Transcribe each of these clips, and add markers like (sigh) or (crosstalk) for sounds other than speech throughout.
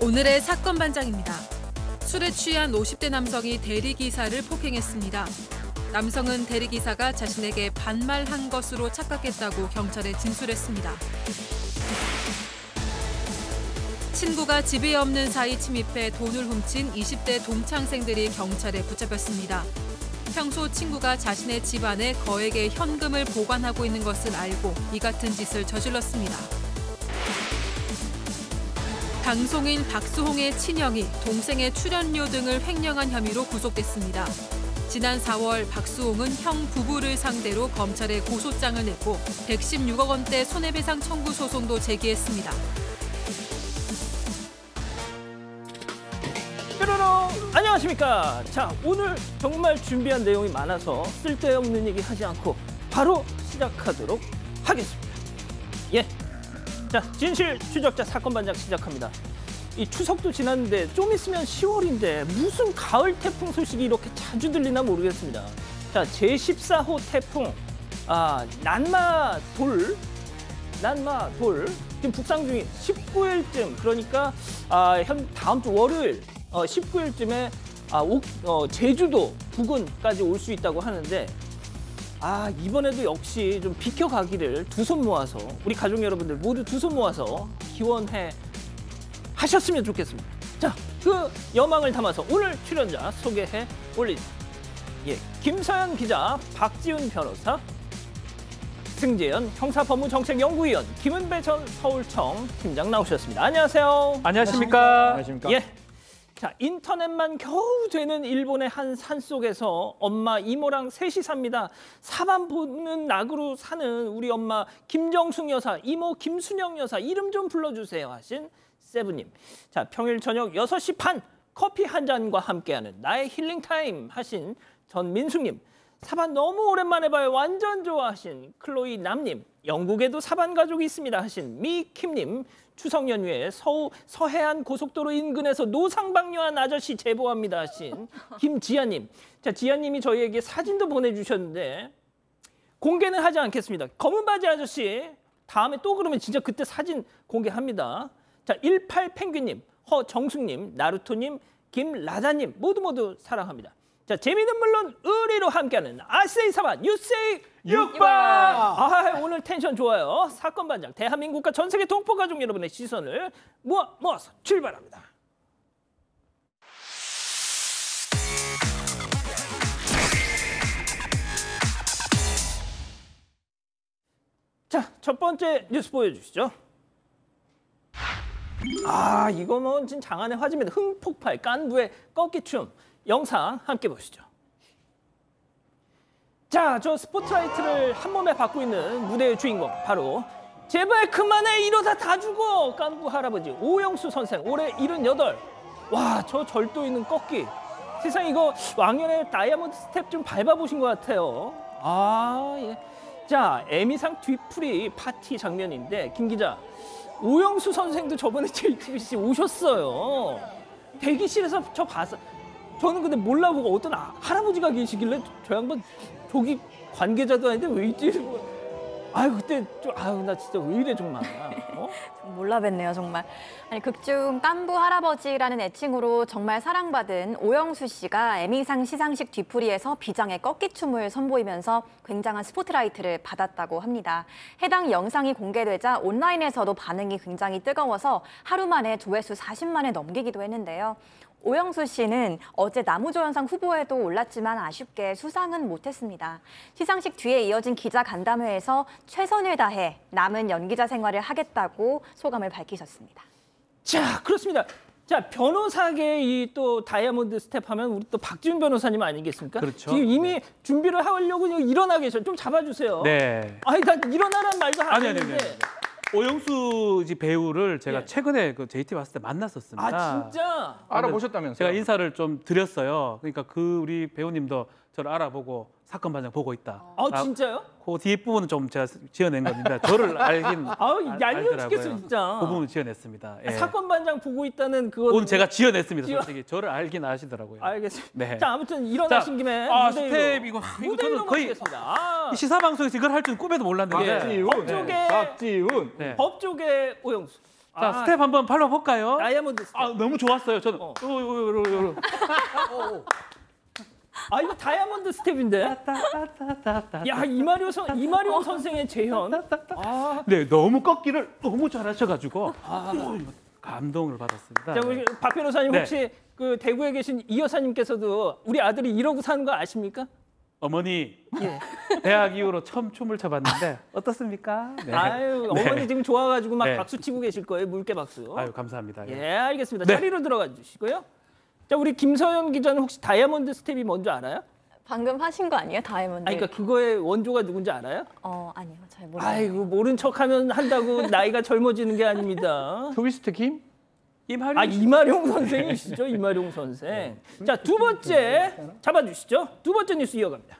오늘의 사건 반장입니다. 술에 취한 50대 남성이 대리기사를 폭행했습니다. 남성은 대리기사가 자신에게 반말한 것으로 착각했다고 경찰에 진술했습니다. 친구가 집에 없는 사이 침입해 돈을 훔친 20대 동창생들이 경찰에 붙잡혔습니다. 평소 친구가 자신의 집 안에 거액의 현금을 보관하고 있는 것을 알고 이 같은 짓을 저질렀습니다. 방송인 박수홍의 친형이 동생의 출연료 등을 횡령한 혐의로 구속됐습니다. 지난 4월 박수홍은 형 부부를 상대로 검찰에 고소장을 냈고 116억 원대 손해배상 청구 소송도 제기했습니다. 안녕하십니까 자 오늘 정말 준비한 내용이 많아서 쓸데없는 얘기 하지 않고 바로 시작하도록 하겠습니다 예 자 진실 추적자 사건 반장 시작합니다. 이 추석도 지났는데 좀 있으면 10월인데 무슨 가을 태풍 소식이 이렇게 자주 들리나 모르겠습니다. 자 제14호 태풍. 아 난마 돌. 난마 돌. 지금 북상 중인 19일쯤. 그러니까 아, 현 다음 주 월요일 어, 19일쯤에 아, 옥, 어, 제주도 부근까지 올 수 있다고 하는데 아 이번에도 역시 좀 비켜가기를 두 손 모아서 우리 가족 여러분들 모두 두 손 모아서 기원해 하셨으면 좋겠습니다. 자, 그 여망을 담아서 오늘 출연자 소개해 올리죠. 예, 김서연 기자, 박지훈 변호사, 승재현 형사법무정책연구위원, 김은배 전 서울청 팀장 나오셨습니다. 안녕하세요. 안녕하십니까? 안녕하십니까? 예. 자, 인터넷만 겨우 되는 일본의 한 산 속에서 엄마 이모랑 셋이 삽니다. 사반 보는 낙으로 사는 우리 엄마 김정숙 여사, 이모 김순영 여사 이름 좀 불러주세요 하신 세븐님. 자, 평일 저녁 6시 반 커피 한 잔과 함께하는 나의 힐링 타임 하신 전민숙님. 사반 너무 오랜만에 봐요. 완전 좋아하신 클로이 남님. 영국에도 사반 가족이 있습니다 하신 미킴님. 추석 연휴에 서, 서해안 고속도로 인근에서 노상방뇨한 아저씨 제보합니다 하신 김지아님. 자, 지아님이 저희에게 사진도 보내주셨는데 공개는 하지 않겠습니다. 검은 바지 아저씨 다음에 또 그러면 진짜 그때 사진 공개합니다. 자, 18 펭귄님, 허정숙님, 나루토님, 김라자님 모두 모두 사랑합니다. 자, 재미는 물론 의리로 함께하는 아세이 사반 유세이 육바. 아, 오늘 텐션 좋아요. 사건 반장 대한민국과 전 세계 동포 가족 여러분의 시선을 모아 모아서 출발합니다. 자, 첫 번째 뉴스 보여주시죠. 아, 이거 뭐 진짜 장안의 화제입니다. 흥폭발 깐부의 꺾기춤 영상 함께 보시죠. 자, 저 스포트라이트를 한 몸에 받고 있는 무대의 주인공 바로 제발 그만해 이러다 다 죽어 깐부 할아버지 오영수 선생 올해 78. 와, 저 절도 있는 꺾기. 세상 이거 왕년에 다이아몬드 스텝 좀 밟아보신 것 같아요. 아, 예. 자, 에미상 뒤풀이 파티 장면인데 김 기자 오영수 선생도 저번에 (laughs) JTBC 오셨어요. 대기실에서 저 봤어. 저는 근데 몰라보고 어떤 아- 할아버지가 계시길래 저 양반 저기 관계자도 아닌데 왜 있지? 아유 그때 좀 아유 나 진짜 왜 이래 정말. 어? (laughs) 몰라 뵀네요 정말. 아니 극중 깐부 할아버지라는 애칭으로 정말 사랑받은 오영수 씨가 에미상 시상식 뒤풀이에서 비장의 꺾기춤을 선보이면서 굉장한 스포트라이트를 받았다고 합니다. 해당 영상이 공개되자 온라인에서도 반응이 굉장히 뜨거워서 하루 만에 조회수 40만에 넘기기도 했는데요. 오영수 씨는 어제 남우조연상 후보에도 올랐지만 아쉽게 수상은 못했습니다. 시상식 뒤에 이어진 기자 간담회에서 최선을 다해 남은 연기자 생활을 하겠다고 소감을 밝히셨습니다. 자 그렇습니다. 자 변호사계 이 또 다이아몬드 스텝 하면 우리 또 박지훈 변호사님 아니겠습니까? 그렇죠. 지금 이미 준비를 하려고 일어나 계셔. 좀 잡아주세요. 네. 아니 나 일어나란 말도 안 아니, 아니, 했는데. 오영수 이 배우를 제가 예. 최근에 그 JTBC 왔을 때 만났었습니다. 아 진짜. 알아보셨다면서요? 제가 인사를 좀 드렸어요. 그러니까 그 우리 배우님도 저를 알아보고 사건 반장 보고 있다. 아 진짜요? 그 뒤에 부분은 좀 제가 지어낸 겁니다. 저를 알긴 (laughs) 아우 알- 얄미워. 죽겠어 진짜. 그 부분 지어냈습니다. 예. 사건 반장 보고 있다는 그거. 오늘 제가 지어냈습니다. 지어- 솔직히 저를 알긴 아시더라고요. 알겠습니다. 네. 자 아무튼 일어나신 자, 김에 아, 무대. 스텝 이거 이거 무대 위로 저는 거의 모시겠습니다. 아, 이 시사 방송에서 이걸 할 줄은 꿈에도 몰랐는데. 예. 박지훈, 법조계- 박지훈. 네. 법조계 오영수. 자 아, 스텝 한번 밟아볼까요? 다이아몬드 스텝. 아 너무 좋았어요. 저는 어. 요, 요, 요, 요, 요. (laughs) 아 이거 다이아몬드 스텝인데. 야 이마리오 선 이마리오 선생의 재현. 아, 네 너무 꺾기를 너무 잘하셔가지고 어, 감동을 받았습니다. 자 우리 박 변호사님 네. 혹시 그 대구에 계신 이 여사님께서도 우리 아들이 이러고 사는 거 아십니까? 어머니 예. 대학 이후로 처음 춤을 춰봤는데 (laughs) 어떻습니까? 네. 아유 네. 어머니 지금 좋아가지고 막 네. 박수 치고 계실 거예요 물개 박수. 아유 감사합니다. 예. 예 알겠습니다. 네. 자리로 들어가 주시고요. 자 우리 김서연 기자는 혹시 다이아몬드 스텝이 뭔지 알아요? 방금 하신 거 아니에요? 다이아몬드. 아니 그러니까 그거의 원조가 누군지 알아요? 어, 아니요. 잘 모르겠어요. 아이고 모른 척하면 한다고 (laughs) 나이가 젊어지는 게 아닙니다. 트위스트 김 이마리 아 이마룡 선생이시죠 이마룡 선생. 자두 번째 잡아주시죠. 두 번째 뉴스 이어갑니다.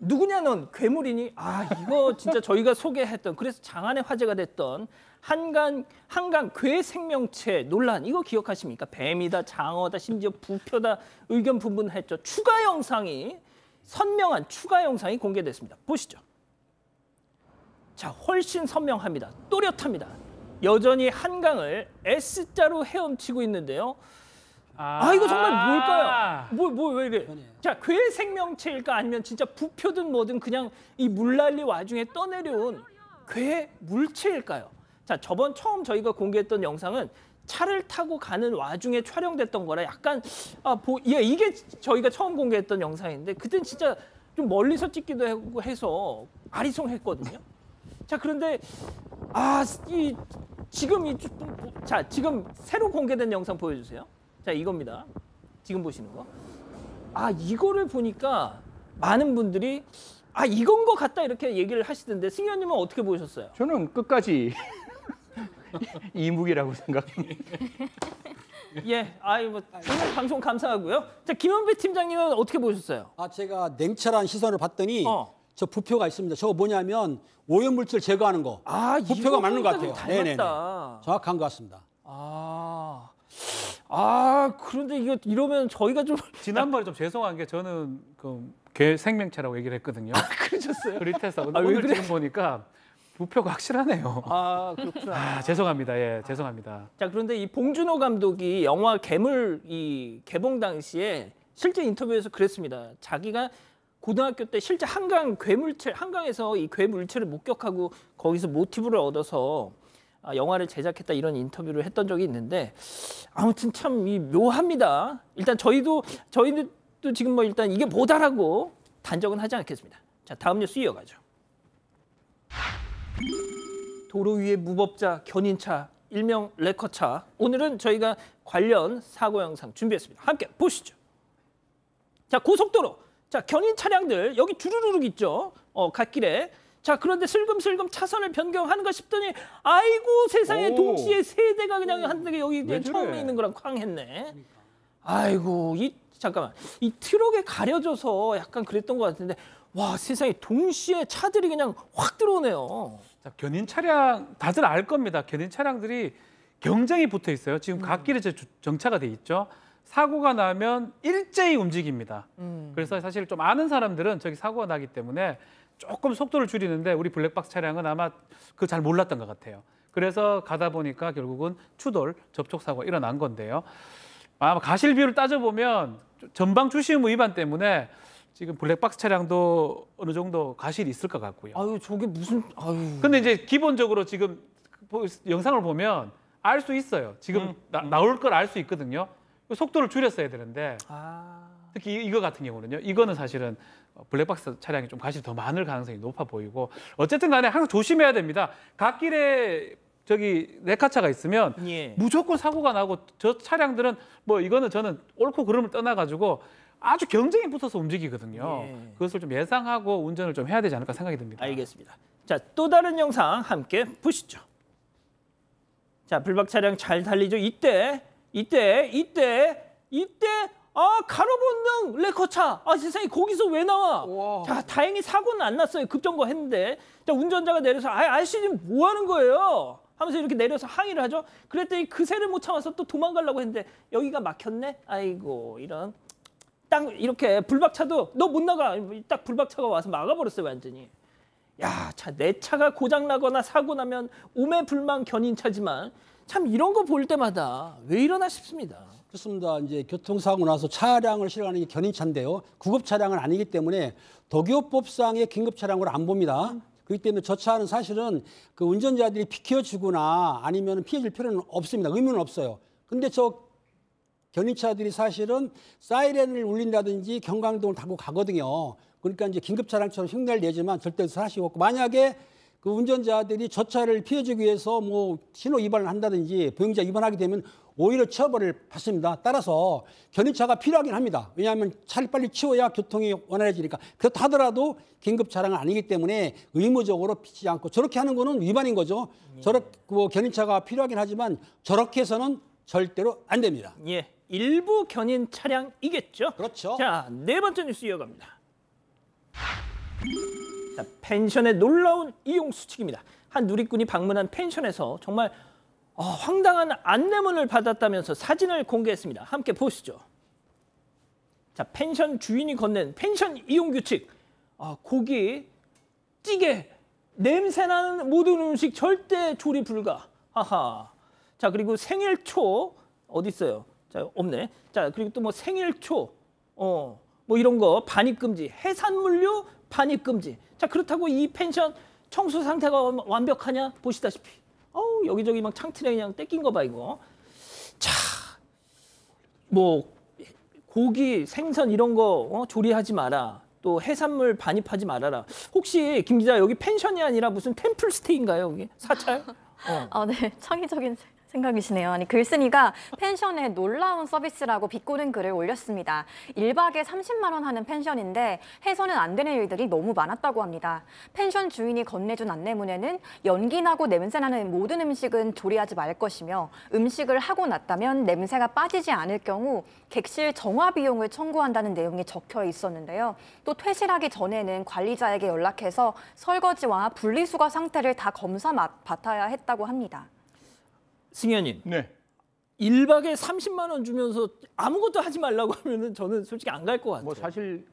누구냐 넌 괴물이니? 아 이거 진짜 저희가 소개했던 그래서 장안의 화제가 됐던 한강 한강 괴 생명체 논란 이거 기억하십니까? 뱀이다 장어다 심지어 부표다 의견 분분했죠. 추가 영상이 선명한 추가 영상이 공개됐습니다. 보시죠. 자, 훨씬 선명합니다. 또렷합니다. 여전히 한강을 S자로 헤엄치고 있는데요. 아, 이거 정말 뭘까요? 뭐, 뭐, 왜 이래? 자, 괴 생명체일까? 아니면 진짜 부표든 뭐든 그냥 이 물난리 와중에 떠내려온 괴 물체일까요? 자, 저번 처음 저희가 공개했던 영상은 차를 타고 가는 와중에 촬영됐던 거라 약간 아, 보, 예, 이게 저희가 처음 공개했던 영상인데 그땐 진짜 좀 멀리서 찍기도 하고 해서 아리송했거든요. 자, 그런데 아, 이 지금 이 자, 지금 새로 공개된 영상 보여 주세요. 자, 이겁니다. 지금 보시는 거. 아, 이거를 보니까 많은 분들이 아, 이건 것 같다 이렇게 얘기를 하시던데 승현 님은 어떻게 보셨어요? 저는 끝까지 (laughs) 이무기라고 생각합니다. (laughs) 예. 아이 뭐 오늘 방송 감사하고요. 자, 김현배 팀장님은 어떻게 보셨어요? 아 제가 냉철한 시선을 봤더니 어. 저 부표가 있습니다. 저거 뭐냐면 오염물질 제거하는 거. 아, 부표가 맞는 것 같아요. 닮았다. 정확한 것 같습니다. 아. 아, 그런데 이거 이러면 저희가 좀 (laughs) 지난번에 좀 죄송한 게 저는 그 개 생명체라고 얘기를 했거든요. 그러셨어요? 그릿해서 근데 아, 왜 오늘 그래? 지금 보니까 부표가 확실하네요. 아, 그렇구나. 아 죄송합니다. 예 죄송합니다. 자 그런데 이 봉준호 감독이 영화 괴물 이 개봉 당시에 실제 인터뷰에서 그랬습니다. 자기가 고등학교 때 실제 한강 괴물체 한강에서 이 괴물체를 목격하고 거기서 모티브를 얻어서 아, 영화를 제작했다 이런 인터뷰를 했던 적이 있는데 아무튼 참 이 묘합니다. 일단 저희도 저희도 지금 뭐 일단 이게 뭐다라고 단정은 하지 않겠습니다. 자 다음 뉴스 이어가죠. 도로 위의 무법자 견인차 일명 레커차 오늘은 저희가 관련 사고 영상 준비했습니다. 함께 보시죠. 자 고속도로 자 견인 차량들 여기 주르륵 있죠. 어 갓길에 자 그런데 슬금슬금 차선을 변경하는가 싶더니 아이고 세상에 오. 동시에 세 대가 그냥 한 대가 여기 왜 처음에? 있는 거랑 쾅 했네. 아이고 이 잠깐만 이 트럭에 가려져서 약간 그랬던 것 같은데 와 세상에 동시에 차들이 그냥 확 들어오네요. 자, 견인 차량 다들 알 겁니다. 견인 차량들이 경쟁이 붙어 있어요. 지금 이제 주- 정차가 돼 있죠. 사고가 나면 일제히 움직입니다. 그래서 사실 좀 아는 사람들은 저기 사고가 나기 때문에 조금 속도를 줄이는데 우리 블랙박스 차량은 아마 그 잘 몰랐던 것 같아요. 그래서 가다 보니까 결국은 추돌 접촉 사고가 일어난 건데요. 아마 가실 비율을 따져보면 전방 주시의무 위반 때문에 지금 블랙박스 차량도 어느 정도 가실이 있을 것 같고요. 아유 저게 무슨 아유 근데 이제 기본적으로 지금 보- 영상을 보면 알 수 있어요. 지금 나, 올 걸 알 수 있거든요. 속도를 줄였어야 되는데 아 특히 이- 이거 같은 경우는요. 이거는 사실은 블랙박스 차량이 좀 가실이 더 많을 가능성이 높아 보이고 어쨌든 간에 항상 조심해야 됩니다. 갓길에 저기 레카차가 있으면 예. 무조건 사고가 나고 저 차량들은 뭐 이거는 저는 옳고 그름을 떠나 가지고 아주 경쟁이 붙어서 움직이거든요. 예. 그것을 좀 예상하고 운전을 좀 해야 되지 않을까 생각이 듭니다. 알겠습니다. 자, 또 다른 영상 함께 보시죠. 자, 불박 차량 잘 달리죠. 이때, 이때, 이때, 이때, 아, 가로 본능 레커차. 아, 세상에 거기서 왜 나와? 자, 다행히 사고는 안 났어요. 급정거 했는데. 자, 운전자가 내려서 아, 아저씨 지금 뭐 하는 거예요? 하면서 이렇게 내려서 항의를 하죠. 그랬더니 그새를 못 참아서 또 도망가려고 했는데 여기가 막혔네. 아이고, 이런. 딱 이렇게 불박차도 너 못 나가. 딱 불박차가 와서 막아버렸어요, 완전히. 야, 차, 내 차가 고장 나거나 사고 나면 오매 불망 견인차지만 참 이런 거 볼 때마다 왜 이러나 싶습니다. 그렇습니다. 이제 교통사고 나서 차량을 실행하는 게 견인차인데요. 구급 차량은 아니기 때문에 도교법상의 긴급 차량으로 안 봅니다. 그렇기 때문에 저 차는 사실은 그 운전자들이 비켜주거나 아니면 피해줄 필요는 없습니다. 의무는 없어요. 근데 저 견인차들이 사실은 사이렌을 울린다든지 경광등을 타고 가거든요. 그러니까 이제 긴급 차량처럼 흉내를 내지만 절대 사실이 없고 만약에 그 운전자들이 저 차를 피해주기 위해서 뭐 신호 위반을 한다든지 보행자 위반하게 되면 오히려 처벌을 받습니다. 따라서 견인차가 필요하긴 합니다. 왜냐하면 차를 빨리 치워야 교통이 원활해지니까. 그렇다 하더라도 긴급 차량은 아니기 때문에 의무적으로 피지 않고 저렇게 하는 거는 위반인 거죠. 저렇게 뭐 견인차가 필요하긴 하지만 저렇게 해서는 절대로 안 됩니다. 예, 일부 견인 차량이겠죠. 그렇죠. 자, 네 번째 뉴스 이어갑니다. 자, 펜션의 놀라운 이용 수칙입니다. 한 누리꾼이 방문한 펜션에서 정말 어, 황당한 안내문을 받았다면서 사진을 공개했습니다. 함께 보시죠. 자, 펜션 주인이 건넨 펜션 이용 규칙. 아, 고기, 찌개, 냄새나는 모든 음식 절대 조리 불가. 하하. 자, 그리고 생일 초 어디 있어요? 자, 없네. 자, 그리고 또 뭐 생일 초. 어, 뭐 이런 거 반입 금지. 해산물류 반입 금지. 자, 그렇다고 이 펜션 청소 상태가 완- 완벽하냐? 보시다시피. 어우, 여기저기 막 창틀에 그냥 떼낀 거 봐, 이거. 자, 뭐 고기, 생선 이런 거 어, 조리하지 마라. 또 해산물 반입하지 말아라. 혹시 김 기자 여기 펜션이 아니라 무슨 템플 스테이인가요? 여기 사찰? (laughs) 어. 아, 네. 창의적인 세- 생각이시네요. 아니, 글쓴이가 펜션의 놀라운 서비스라고 비꼬는 글을 올렸습니다. 1박에 30만 원 하는 펜션인데 해서는 안 되는 일들이 너무 많았다고 합니다. 펜션 주인이 건네준 안내문에는 연기 나고 냄새 나는 모든 음식은 조리하지 말 것이며 음식을 하고 났다면 냄새가 빠지지 않을 경우 객실 정화 비용을 청구한다는 내용이 적혀 있었는데요. 또 퇴실하기 전에는 관리자에게 연락해서 설거지와 분리수거 상태를 다 검사 맛- 받아야 했다고 합니다. 승현님, 네. 1박에 30만 원 주면서 아무것도 하지 말라고 (laughs) 하면은 저는 솔직히 안 갈 것 같아요. 뭐 사실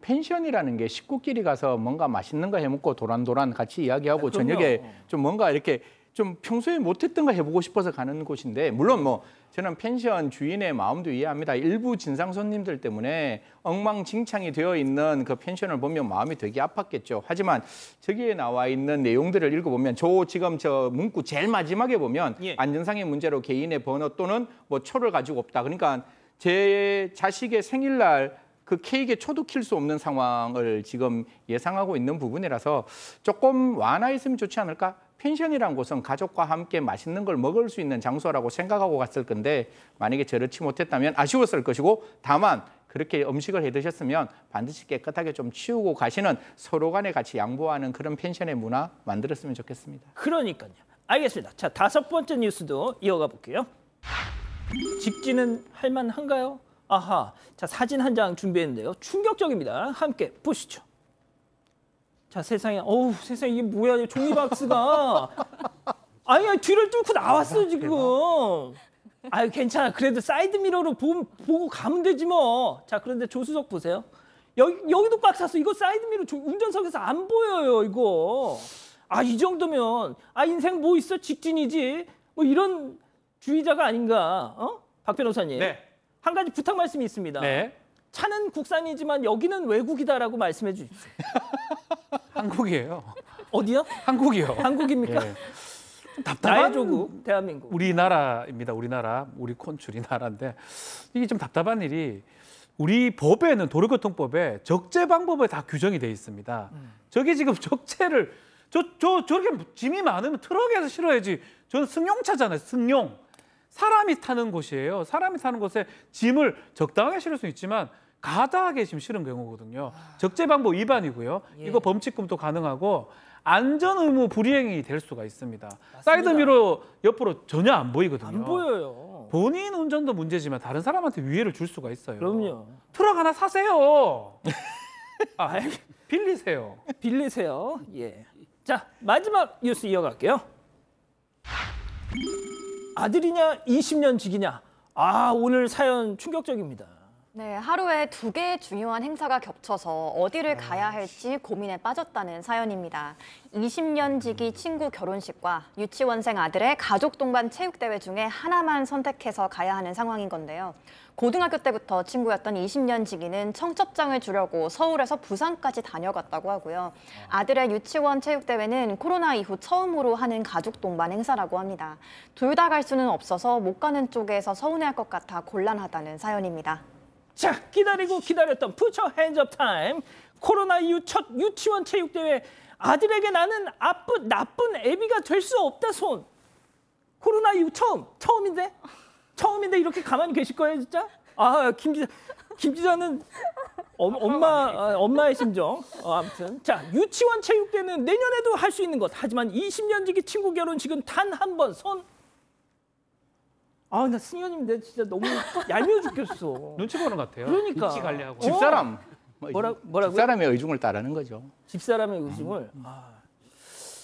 펜션이라는 게 식구끼리 가서 뭔가 맛있는 거 해 먹고 도란도란 같이 이야기하고 아. 저녁에 좀 뭔가 이렇게 좀 평소에 못했던 거 해보고 싶어서 가는 곳인데 물론 뭐 저는 펜션 주인의 마음도 이해합니다. 일부 진상 손님들 때문에 엉망진창이 되어 있는 그 펜션을 보면 마음이 되게 아팠겠죠. 하지만 저기에 나와 있는 내용들을 읽어보면 저 지금 저 문구 제일 마지막에 보면 예. 안전상의 문제로 개인의 번호 또는 뭐 초를 가지고 없다. 그러니까 제 자식의 생일날 그 케이크에 초도 킬 수 없는 상황을 지금 예상하고 있는 부분이라서 조금 완화했으면 좋지 않을까? 펜션이란 곳은 가족과 함께 맛있는 걸 먹을 수 있는 장소라고 생각하고 갔을 건데 만약에 저렇지 못했다면 아쉬웠을 것이고 다만 그렇게 음식을 해 드셨으면 반드시 깨끗하게 좀 치우고 가시는 서로 간에 같이 양보하는 그런 펜션의 문화 만들었으면 좋겠습니다. 그러니까요. 알겠습니다. 자, 다섯 번째 뉴스도 이어가 볼게요. 직진은 할 만한가요? 아하. 자, 사진 한 장 준비했는데요. 충격적입니다. 함께 보시죠. 자, 세상에. 어우, 세상에 이게 뭐야? 종이 박스가. (laughs) 아니, 아니, 뒤를 뚫고 나왔어, 지금. 아유, 괜찮아. 그래도 사이드 미러로 보, 보고 가면 되지 뭐. 자, 그런데 조수석 보세요. 여기, 여기도 꽉 찼어. 이거 사이드 미러 조- 운전석에서 안 보여요, 이거. 아, 이 정도면 아, 인생 뭐 있어? 직진이지. 뭐 이런 주의자가 아닌가. 어? 박 변호사님. 네. 한 가지 부탁 말씀이 있습니다. 네. 차는 국산이지만 여기는 외국이다라고 말씀해 주십시오. (laughs) 한국이에요. 어디요? 한국이요. 한국입니까? 예. 좀 답답한 조국, 대한민국. 우리나라입니다. 우리나라, 우리 콘출이 나라인데 이게 좀 답답한 일이 우리 법에는 도로교통법에 적재 방법에 다 규정이 돼 있습니다. 저게 지금 적재를 저, 저 저렇게 짐이 많으면 트럭에서 실어야지. 저건 승용차잖아요. 승용. 사람이 타는 곳이에요. 사람이 타는 곳에 짐을 적당하게 실을 수 있지만 과다하게 지금 실은 경우거든요. 적재 방법 위반이고요. 예. 이거 범칙금도 가능하고 안전 의무 불이행이 될 수가 있습니다. 사이드 미러 옆으로 전혀 안 보이거든요. 안 보여요. 본인 운전도 문제지만 다른 사람한테 위해를 줄 수가 있어요. 그럼요. 트럭 하나 사세요. (laughs) 아, 빌리세요. 빌리세요. 예. 자, 마지막 뉴스 이어갈게요. 아들이냐 20년 직이냐. 아, 오늘 사연 충격적입니다. 네, 하루에 두 개의 중요한 행사가 겹쳐서 어디를 가야 할지 고민에 빠졌다는 사연입니다. 20년 지기 친구 결혼식과 유치원생 아들의 가족 동반 체육대회 중에 하나만 선택해서 가야 하는 상황인 건데요. 고등학교 때부터 친구였던 20년 지기는 청첩장을 주려고 서울에서 부산까지 다녀갔다고 하고요. 아들의 유치원 체육대회는 코로나 이후 처음으로 하는 가족 동반 행사라고 합니다. 둘 다 갈 수는 없어서 못 가는 쪽에서 서운해할 것 같아 곤란하다는 사연입니다. 자, 기다리고 기다렸던 put your hands up 타임. 코로나 이후 첫 유치원 체육대회. 아들에게 나는 아픈, 나쁜 애비가 될 수 없다 손. 코로나 이후 처음, 처음인데? 처음인데 이렇게 가만히 계실 거예요, 진짜? 아, 김지자, 김지자는 엄, 엄마, 아, 엄마의 심정. 어, 아무튼. 자, 유치원 체육대회는 내년에도 할 수 있는 것. 하지만 20년 지기 친구 결혼식은 단 한 번 손. 아, 나 승현님, 내 진짜 너무 얄미워 죽겠어. (laughs) 눈치 보는 것 같아요. 그러니까. 입시 관리하고. 집사람 뭐 뭐라- 뭐라고요? 집사람의 의중을 따르는 거죠. 집사람의 의중을.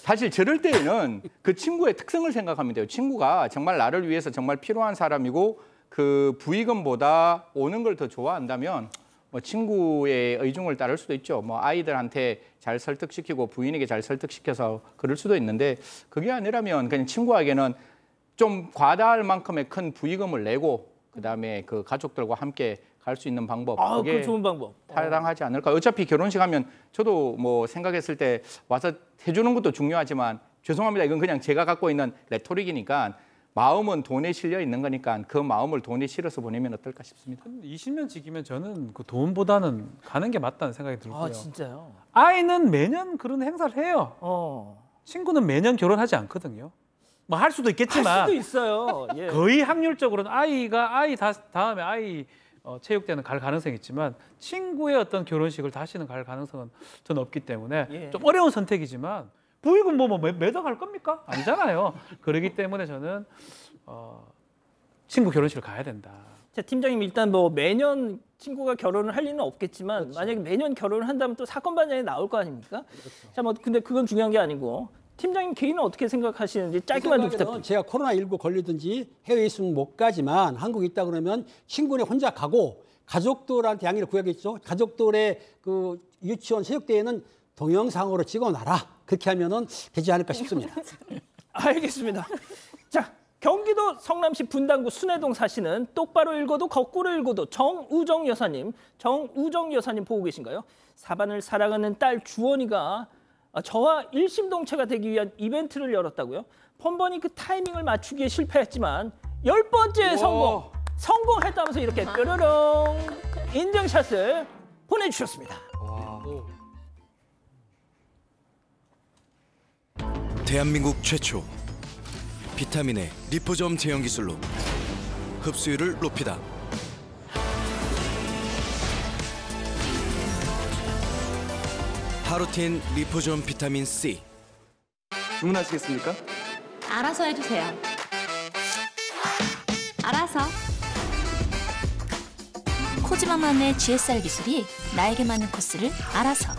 사실 저럴 때에는 그 친구의 특성을 생각하면 돼요. 친구가 정말 나를 위해서 정말 필요한 사람이고 그 부의금보다 오는 걸 더 좋아한다면 뭐 친구의 의중을 따를 수도 있죠. 뭐 아이들한테 잘 설득시키고 부인에게 잘 설득시켜서 그럴 수도 있는데 그게 아니라면 그냥 친구에게는 좀 과다할 만큼의 큰 부의금을 내고 그다음에 그 가족들과 함께 갈 수 있는 방법. 아, 그게 그 좋은 방법. 타당하지 않을까. 어차피 결혼식 하면 저도 뭐 생각했을 때 와서 해주는 것도 중요하지만 죄송합니다. 이건 그냥 제가 갖고 있는 레토릭이니까 마음은 돈에 실려 있는 거니까 그 마음을 돈에 실어서 보내면 어떨까 싶습니다. 20년 지기면 저는 그 돈보다는 가는 게 맞다는 생각이 들고요. 아, 진짜요? 아이는 매년 그런 행사를 해요. 어. 친구는 매년 결혼하지 않거든요. 뭐 할 수도 할 있겠지만 수도 있어요. 예. 거의 확률적으로는 아이가 아이 다, 다음에 아이 어, 체육대는 갈 가능성이 있지만 친구의 어떤 결혼식을 다시는 갈 가능성은 저는 없기 때문에 예. 좀 어려운 선택이지만 부익은 뭐, 뭐 매- 매달 갈 겁니까? 아니잖아요. 그렇기 때문에 저는 어, 친구 결혼식을 가야 된다. 자, 팀장님 일단 뭐 매년 친구가 결혼을 할 리는 없겠지만 만약에 매년 결혼을 한다면 또 사건 반장이 나올 거 아닙니까? 자, 뭐 근데 그건 중요한 게 아니고 팀장님 개인은 어떻게 생각하시는지 짧게만 좀 부탁드립니다. 제가 코로나19 걸리든지 해외에 있으면 못 가지만 한국에 있다 그러면 친구네 혼자 가고 가족들한테 양해를 구하겠죠. 가족들의 그 유치원 체육대회는 동영상으로 찍어놔라. 그렇게 하면은 되지 않을까 싶습니다. (laughs) 알겠습니다. 자, 경기도 성남시 분당구 순회동 사시는 똑바로 읽어도 거꾸로 읽어도 정우정 여사님, 정우정 여사님 보고 계신가요? 사반을 사랑하는 딸 주원이가 아, 저와 일심동체가 되기 위한 이벤트를 열었다고요? 펀번이 그 타이밍을 맞추기에 실패했지만 열 번째 성공, 성공했다면서 이렇게 뾰로롱 인증샷을 보내주셨습니다. 대한민국 최초 비타민의 리포점 제형 기술로 흡수율을 높이다. 하루틴 리포점 비타민 C 주문하시겠습니까? 알아서 해주세요. 알아서. 코지마만의 GSR 기술이 나에게 맞는 코스를 알아서.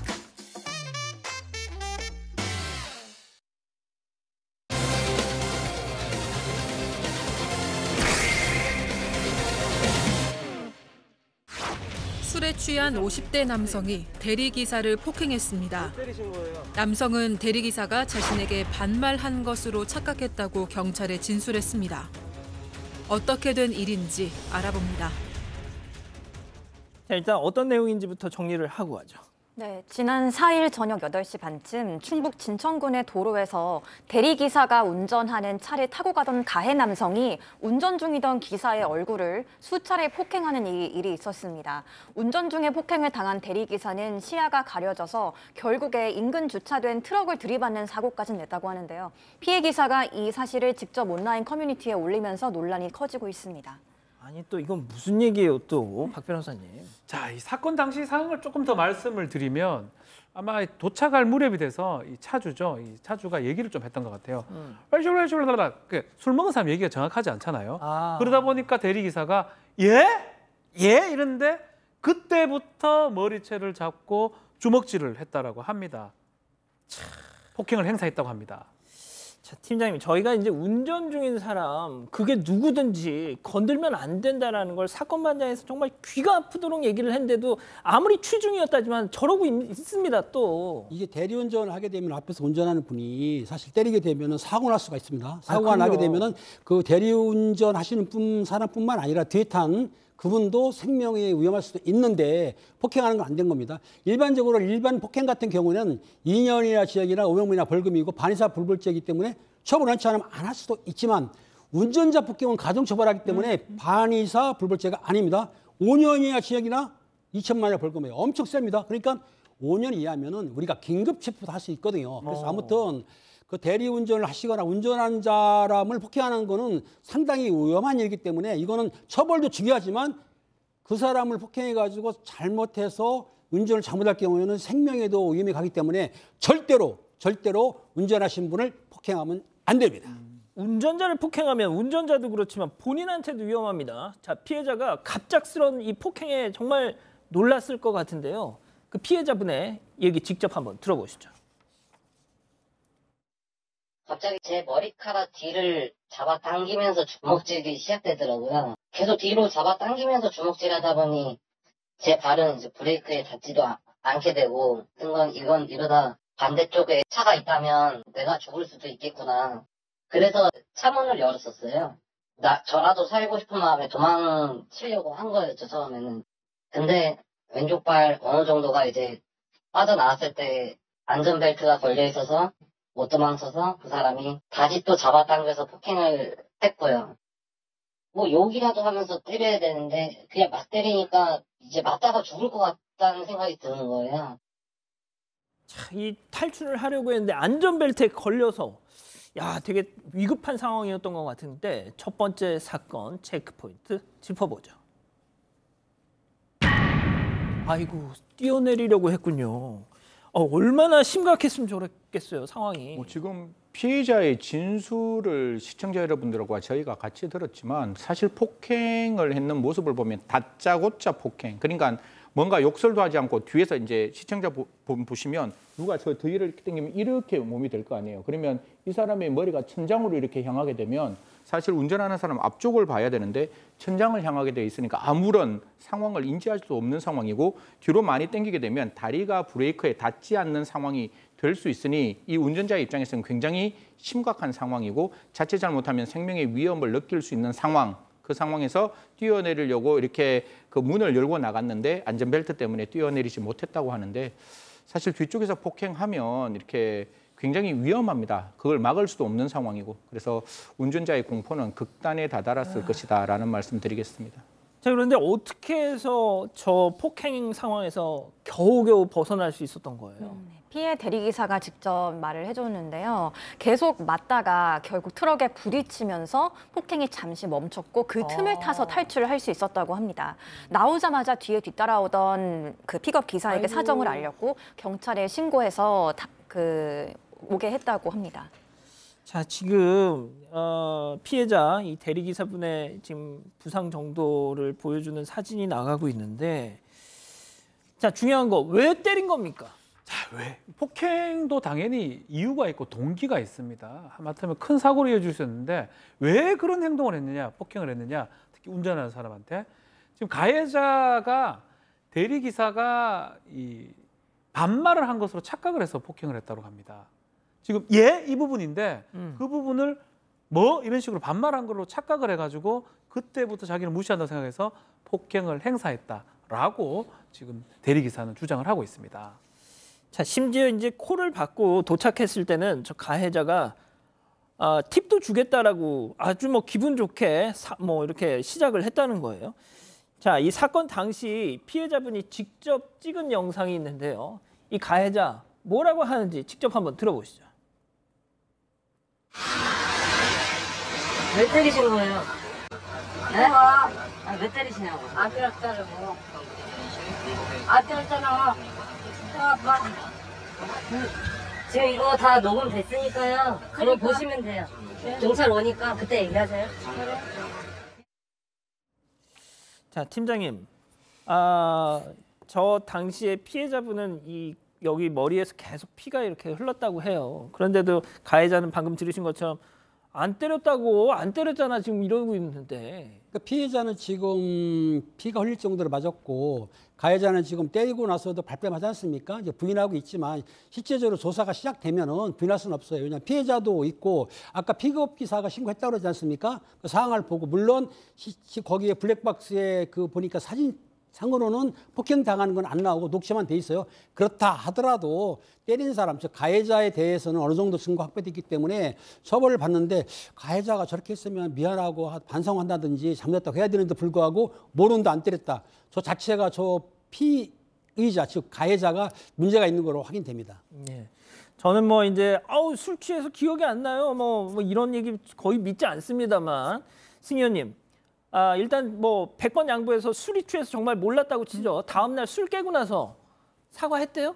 취한 50대 남성이 대리기사를 폭행했습니다. 남성은 대리기사가 자신에게 반말한 것으로 착각했다고 경찰에 진술했습니다. 어떻게 된 일인지 알아봅니다. 자, 일단 어떤 내용인지부터 정리를 하고 가죠. 네, 지난 4일 저녁 8시 반쯤 충북 진천군의 도로에서 대리기사가 운전하는 차를 타고 가던 가해 남성이 운전 중이던 기사의 얼굴을 수차례 폭행하는 이- 일이 있었습니다. 운전 중에 폭행을 당한 대리기사는 시야가 가려져서 결국에 인근 주차된 트럭을 들이받는 사고까지 냈다고 하는데요. 피해 기사가 이 사실을 직접 온라인 커뮤니티에 올리면서 논란이 커지고 있습니다. 아니 또 이건 무슨 얘기예요 또 박 변호사님? 자, 이 사건 당시 상황을 조금 더 말씀을 드리면 아마 도착할 무렵이 돼서 이 차주죠. 이 차주가 얘기를 좀 했던 것 같아요. 음. 랄랄랄랄랄. 그술 먹은 사람 얘기가 정확하지 않잖아요. 아. 그러다 보니까 대리 기사가 예? 예? 이러는데 그때부터 머리채를 잡고 주먹질을 했다라고 합니다. 폭행을 행사했다고 합니다. 자, 팀장님, 저희가 이제 운전 중인 사람, 그게 누구든지 건들면 안 된다라는 걸 사건 반장에서 정말 귀가 아프도록 얘기를 했는데도 아무리 취중이었다지만 저러고 있, 있습니다, 또. 이게 대리운전을 하게 되면 앞에서 운전하는 분이 사실 때리게 되면 사고 날 수가 있습니다. 사고가 아. 나게 되면은 그 대리운전 하시는 분 사람뿐만 아니라 뒤에 탄 그분도 생명이 위험할 수도 있는데 폭행하는 건 안 된 겁니다. 일반적으로 일반 폭행 같은 경우는 2년이나 지역이나 500만이나 벌금이고 반의사 불벌죄이기 때문에 처벌 원치 않으면 안 할 수도 있지만 운전자 폭행은 가중처벌하기 때문에 반의사 불벌죄가 아닙니다. 5년이나 지역이나 2천만 원의 벌금이에요. 엄청 셉니다. 그러니까 5년 이하면은 우리가 긴급 체포도 할 수 있거든요. 그래서 아무튼 그 대리 운전을 하시거나 운전한 사람을 폭행하는 거는 상당히 위험한 일이기 때문에 이거는 처벌도 중요하지만 그 사람을 폭행해 가지고 잘못해서 운전을 잘못할 경우에는 생명에도 위험이 가기 때문에 절대로 절대로 운전하신 분을 폭행하면 안 됩니다. 운전자를 폭행하면 운전자도 그렇지만 본인한테도 위험합니다. 자, 피해자가 갑작스런 이 폭행에 정말 놀랐을 것 같은데요. 그 피해자분의 얘기 직접 한번 들어보시죠. 갑자기 제 머리카락 뒤를 잡아 당기면서 주먹질이 시작되더라고요. 계속 뒤로 잡아 당기면서 주먹질 하다 보니 제 발은 이제 브레이크에 닿지도 아- 않게 되고 이건 이건 이러다 반대쪽에 차가 있다면 내가 죽을 수도 있겠구나. 그래서 차문을 열었었어요. 나 저라도 살고 싶은 마음에 도망치려고 한 거였죠 처음에는. 근데 왼쪽 발 어느 정도가 이제 빠져나왔을 때 안전벨트가 걸려 있어서 못 도망쳐서 그 사람이 다시 또 잡아당겨서 폭행을 했고요. 뭐 욕이라도 하면서 때려야 되는데 그냥 막 때리니까 이제 맞다가 죽을 것 같다는 생각이 드는 거예요. 자, 이 탈출을 하려고 했는데 안전벨트에 걸려서 야, 되게 위급한 상황이었던 것 같은데 첫 번째 사건 체크 포인트 짚어보죠. 아이고, 뛰어내리려고 했군요. 어, 얼마나 심각했으면 좋겠어요, 상황이. 뭐 지금 피해자의 진술을 시청자 여러분들과 저희가 같이 들었지만 사실 폭행을 했는 모습을 보면 다짜고짜 폭행. 그러니까 뭔가 욕설도 하지 않고 뒤에서 이제 시청자 보, 보- 보시면 누가 저 뒤를 이렇게 당기면 이렇게 몸이 될 거 아니에요. 그러면 이 사람의 머리가 천장으로 이렇게 향하게 되면 사실 운전하는 사람 앞쪽을 봐야 되는데 천장을 향하게 돼 있으니까 아무런 상황을 인지할 수 없는 상황이고 뒤로 많이 당기게 되면 다리가 브레이크에 닿지 않는 상황이 될 수 있으니 이 운전자의 입장에서는 굉장히 심각한 상황이고 자칫 잘못하면 생명의 위험을 느낄 수 있는 상황 그 상황에서 뛰어내리려고 이렇게 그 문을 열고 나갔는데 안전벨트 때문에 뛰어내리지 못했다고 하는데 사실 뒤쪽에서 폭행하면 이렇게 굉장히 위험합니다. 그걸 막을 수도 없는 상황이고 그래서 운전자의 공포는 극단에 다다랐을 것이다라는 말씀드리겠습니다. 자, 그런데 어떻게 해서 저 폭행 상황에서 겨우겨우 벗어날 수 있었던 거예요? 피해 대리기사가 직접 말을 해줬는데요. 계속 맞다가 결국 트럭에 부딪히면서 폭행이 잠시 멈췄고 그 틈을 아. 타서 탈출을 할 수 있었다고 합니다. 나오자마자 뒤에 뒤따라오던 그 픽업 기사에게 아이고. 사정을 알렸고 경찰에 신고해서 다- 그 오게 했다고 합니다. 자, 지금 어, 피해자 이 대리기사분의 지금 부상 정도를 보여주는 사진이 나가고 있는데 자, 중요한 거 왜 때린 겁니까? 자, 왜? 폭행도 당연히 이유가 있고 동기가 있습니다. 하마터면 큰 사고를 있는데 왜 그런 행동을 했느냐, 폭행을 했느냐, 특히 운전하는 사람한테 지금 가해자가 대리기사가 이 반말을 한 것으로 착각을 해서 폭행을 했다고 합니다. 지금 예 이 부분인데 음. 그 부분을 뭐 이런 식으로 반말한 걸로 착각을 해가지고 그때부터 자기를 무시한다 생각해서 폭행을 행사했다라고 지금 대리기사는 주장을 하고 있습니다. 자, 심지어 이제 콜을 받고 도착했을 때는 저 가해자가 아, 팁도 주겠다라고 아주 뭐 기분 좋게 사, 뭐 이렇게 시작을 했다는 거예요. 자, 이 사건 당시 피해자분이 직접 찍은 영상이 있는데요. 이 가해자 뭐라고 하는지 직접 한번 들어보시죠. 왜 때리신 거예요? 네? 아, 왜 때리시냐고? 안 때렸다고. 안 때렸잖아. 아빠. 지금 이거 다 녹음 됐으니까요. 그럼 보시면 돼요. 경찰 오니까 그때 얘기하세요. 자, 팀장님. 아, 저 당시에 피해자분은 이 여기 머리에서 계속 피가 이렇게 흘렀다고 해요. 그런데도 가해자는 방금 들으신 것처럼 안 때렸다고 안 때렸잖아 지금 이러고 있는데 그러니까 피해자는 지금 피가 흘릴 정도로 맞았고 가해자는 지금 때리고 나서도 발뺌하지 않습니까? 이제 부인하고 있지만 실제적으로 조사가 시작되면은 부인할 수는 없어요. 왜냐 피해자도 있고 아까 피급 기사가 신고했다고 그러지 않습니까? 그 사항을 보고 물론 시, 시- 거기에 블랙박스에 그 보니까 사진 상으로는 폭행 당하는 건 안 나오고 녹취만 돼 있어요. 그렇다 하더라도 때린 사람, 즉 가해자에 대해서는 어느 정도 증거 확보됐기 때문에 처벌을 받는데 가해자가 저렇게 했으면 미안하고 하- 반성한다든지 잘못했다고 해야 되는데 불구하고 모른다 안 때렸다. 저 자체가 저 피의자, 즉 가해자가 문제가 있는 거로 확인됩니다. 예. 저는 뭐 이제 아우 술 취해서 기억이 안 나요. 뭐, 뭐 이런 얘기 거의 믿지 않습니다만 승현님. 아 일단 뭐 100번 양보해서 술이 취해서 정말 몰랐다고 치죠. 다음 날 술 깨고 나서 사과했대요?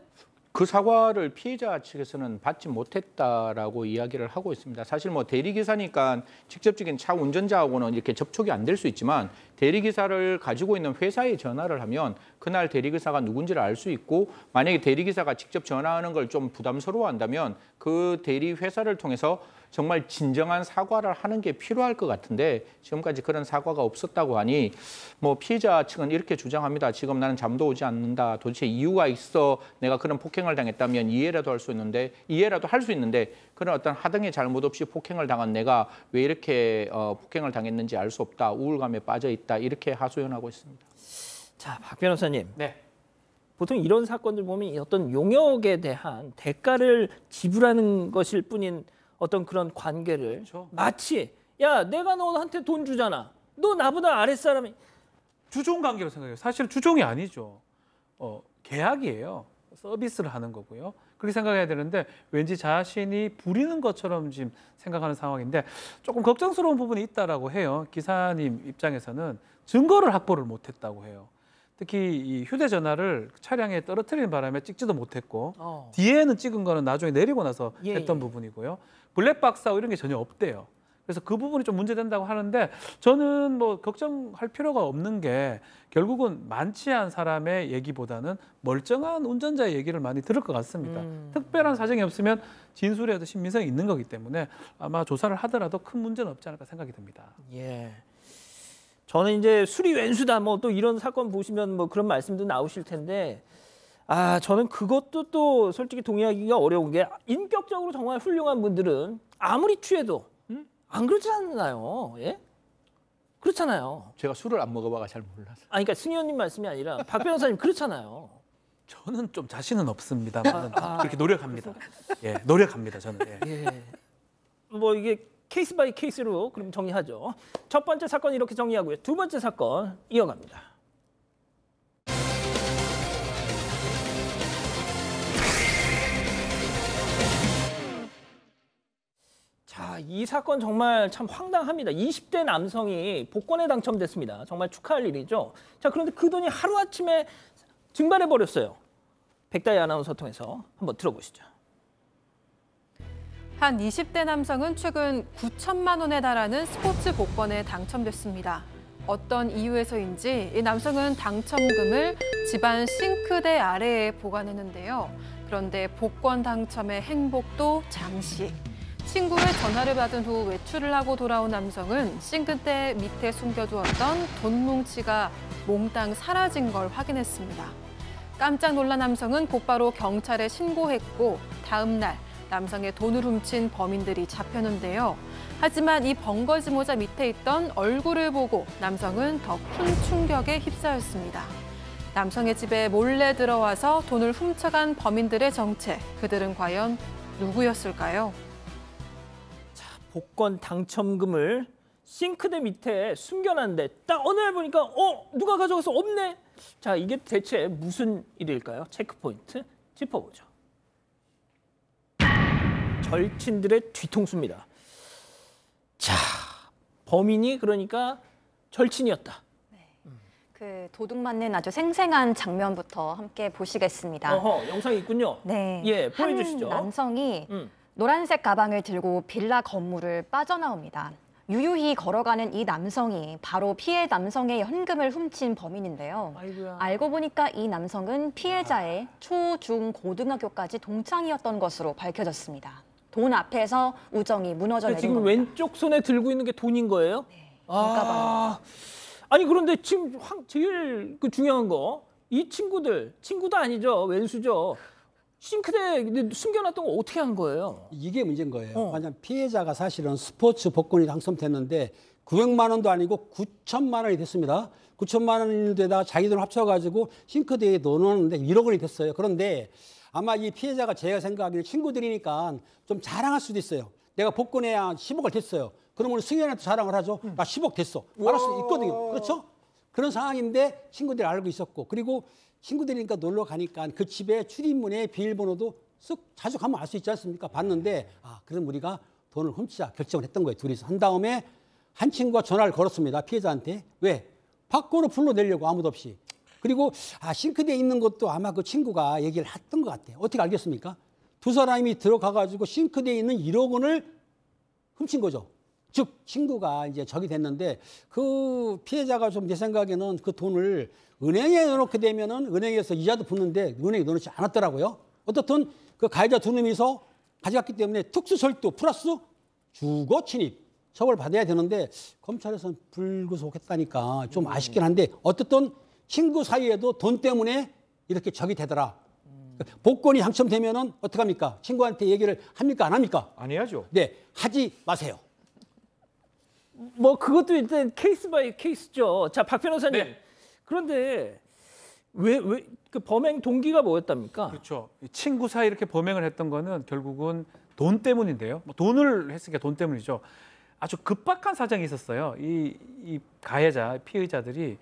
그 사과를 피해자 측에서는 받지 못했다라고 이야기를 하고 있습니다. 사실 뭐 대리기사니까 직접적인 차 운전자하고는 이렇게 접촉이 안 될 수 있지만 대리기사를 가지고 있는 회사에 전화를 하면 그날 대리기사가 누군지를 알 수 있고 만약에 대리기사가 직접 전화하는 걸 좀 부담스러워한다면 그 대리 회사를 통해서 정말 진정한 사과를 하는 게 필요할 것 같은데 지금까지 그런 사과가 없었다고 하니 뭐 피해자 측은 이렇게 주장합니다. 지금 나는 잠도 오지 않는다. 도대체 이유가 있어 내가 그런 폭행을 당했다면 이해라도 할 수 있는데 이해라도 할 수 있는데 그런 어떤 하등의 잘못 없이 폭행을 당한 내가 왜 이렇게 어, 폭행을 당했는지 알 수 없다. 우울감에 빠져 있다. 이렇게 하소연하고 있습니다. 자, 박 변호사님. 네. 보통 이런 사건들 보면 이 어떤 용역에 대한 대가를 지불하는 것일 뿐인 어떤 그런 관계를 그렇죠. 마치 야 내가 너한테 돈 주잖아. 너 나보다 아랫사람이 주종 관계로 생각해요. 사실 주종이 아니죠. 어, 계약이에요. 서비스를 하는 거고요. 그렇게 생각해야 되는데 왠지 자신이 부리는 것처럼 지금 생각하는 상황인데 조금 걱정스러운 부분이 있다라고 해요. 기사님 입장에서는 증거를 확보를 못했다고 해요. 특히 이 휴대전화를 차량에 떨어뜨리는 바람에 찍지도 못했고 어. 뒤에는 찍은 거는 나중에 내리고 나서 예, 했던 예. 부분이고요. 블랙박스하고 이런 게 전혀 없대요. 그래서 그 부분이 좀 문제된다고 하는데 저는 뭐 걱정할 필요가 없는 게 결국은 만취한 사람의 얘기보다는 멀쩡한 운전자의 얘기를 많이 들을 것 같습니다. 음. 특별한 사정이 없으면 진술에도 신빙성이 있는 거기 때문에 아마 조사를 하더라도 큰 문제는 없지 않을까 생각이 듭니다. 예. 저는 이제 술이 왼수다 뭐 또 이런 사건 보시면 뭐 그런 말씀도 나오실 텐데 아 저는 그것도 또 솔직히 동의하기가 어려운 게 인격적으로 정말 훌륭한 분들은 아무리 취해도 음? 안 그렇지 않나요? 예? 그렇잖아요. 제가 술을 안 먹어봐가 잘 몰라서. 아 그러니까 승현님 말씀이 아니라 (laughs) 박 변호사님 그렇잖아요. 저는 좀 자신은 없습니다만 아, 그렇게 노력합니다. 예, 노력합니다. 저는. 예. 예. 뭐 이게 case by case로 그럼 정리하죠. 첫 번째 사건 이렇게 정리하고요. 두 번째 사건 이어갑니다. 자, 이 사건 정말 참 황당합니다. 20대 남성이 복권에 당첨됐습니다. 정말 축하할 일이죠. 자, 그런데 그 돈이 하루아침에 증발해 버렸어요. 백다희 아나운서 통해서 한번 들어보시죠. 한 20대 남성은 최근 9천만 원에 달하는 스포츠 복권에 당첨됐습니다. 어떤 이유에서인지 이 남성은 당첨금을 집안 싱크대 아래에 보관했는데요. 그런데 복권 당첨의 행복도 잠시. 친구의 전화를 받은 후 외출을 하고 돌아온 남성은 싱크대 밑에 숨겨두었던 돈 뭉치가 몽땅 사라진 걸 확인했습니다. 깜짝 놀란 남성은 곧바로 경찰에 신고했고 다음 날 남성의 돈을 훔친 범인들이 잡혔는데요. 하지만 이 번거지 모자 밑에 있던 얼굴을 보고 남성은 더 큰 충격에 휩싸였습니다. 남성의 집에 몰래 들어와서 돈을 훔쳐간 범인들의 정체, 그들은 과연 누구였을까요? 복권 당첨금을 싱크대 밑에 숨겨놨는데 딱 어느 날 보니까 어 누가 가져가서 없네. 자 이게 대체 무슨 일일까요? 체크 포인트 짚어보죠. 절친들의 뒤통수입니다. 자 범인이 그러니까 절친이었다. 그 도둑 맞는 아주 생생한 장면부터 함께 보시겠습니다. 어허 영상이 있군요. 네. 예, 보여주시죠. 한 남성이 음. 노란색 가방을 들고 빌라 건물을 빠져나옵니다. 유유히 걸어가는 이 남성이 바로 피해 남성의 현금을 훔친 범인인데요. 아이고야. 알고 보니까 이 남성은 피해자의 초, 중, 고등학교까지 동창이었던 것으로 밝혀졌습니다. 돈 앞에서 우정이 무너져 내린 지금 겁니다. 왼쪽 손에 들고 있는 게 돈인 거예요? 아, 아니 그런데 지금 황, 제일 그 중요한 거 이 친구들 친구도 아니죠 왼수죠 싱크대에 숨겨놨던 거 어떻게 한 거예요? 이게 문제인 거예요. 어. 만약 피해자가 사실은 스포츠 복권이 당첨됐는데 900만 원도 아니고 9천만 원이 됐습니다. 9천만 원인데다 자기 돈 합쳐가지고 싱크대에 넣어놓는데 1억 원이 됐어요. 그런데 아마 이 피해자가 제가 생각하기에 친구들이니까 좀 자랑할 수도 있어요. 내가 복권에 한 10억을 됐어요. 그러면 승현한테 자랑을 하죠. 나 10억 됐어. 말할 수 있거든요. 그렇죠? 그런 상황인데 친구들이 알고 있었고 그리고 친구들이니까 놀러 가니까 그 집에 출입문에 비밀번호도 쓱 자주 가면 알 수 있지 않습니까? 봤는데 아 그럼 우리가 돈을 훔치자 결정을 했던 거예요. 둘이서 한 다음에 한 친구가 전화를 걸었습니다. 피해자한테 왜 밖으로 불러내려고 아무도 없이 그리고 아 싱크대에 있는 것도 아마 그 친구가 얘기를 했던 것 같아요. 어떻게 알겠습니까? 두 사람이 들어가 가지고 싱크대에 있는 1억 원을 훔친 거죠. 즉 친구가 이제 적이 됐는데 그 피해자가 좀 내 생각에는 그 돈을 은행에 넣어놓게 되면은 은행에서 이자도 붙는데 은행에 넣어놓지 않았더라고요. 어떻든 그 가해자 두 놈이서 가져갔기 때문에 특수설도 플러스 주거 침입 처벌 받아야 되는데 검찰에서는 불구속했다니까 좀 아쉽긴 한데 어떻든 친구 사이에도 돈 때문에 이렇게 적이 되더라. 복권이 당첨되면은 어떡합니까? 친구한테 얘기를 합니까? 안 합니까? 안 해야죠. 네, 하지 마세요. 뭐 그것도 일단 case by case죠. 자, 박 변호사님. 네. 그런데 왜 왜 그 범행 동기가 뭐였답니까? 그렇죠. 이 친구 사이 이렇게 범행을 했던 거는 결국은 돈 때문인데요. 뭐 돈을 했으니까 돈 때문이죠. 아주 급박한 사정이 있었어요. 이, 이 가해자, 피의자들이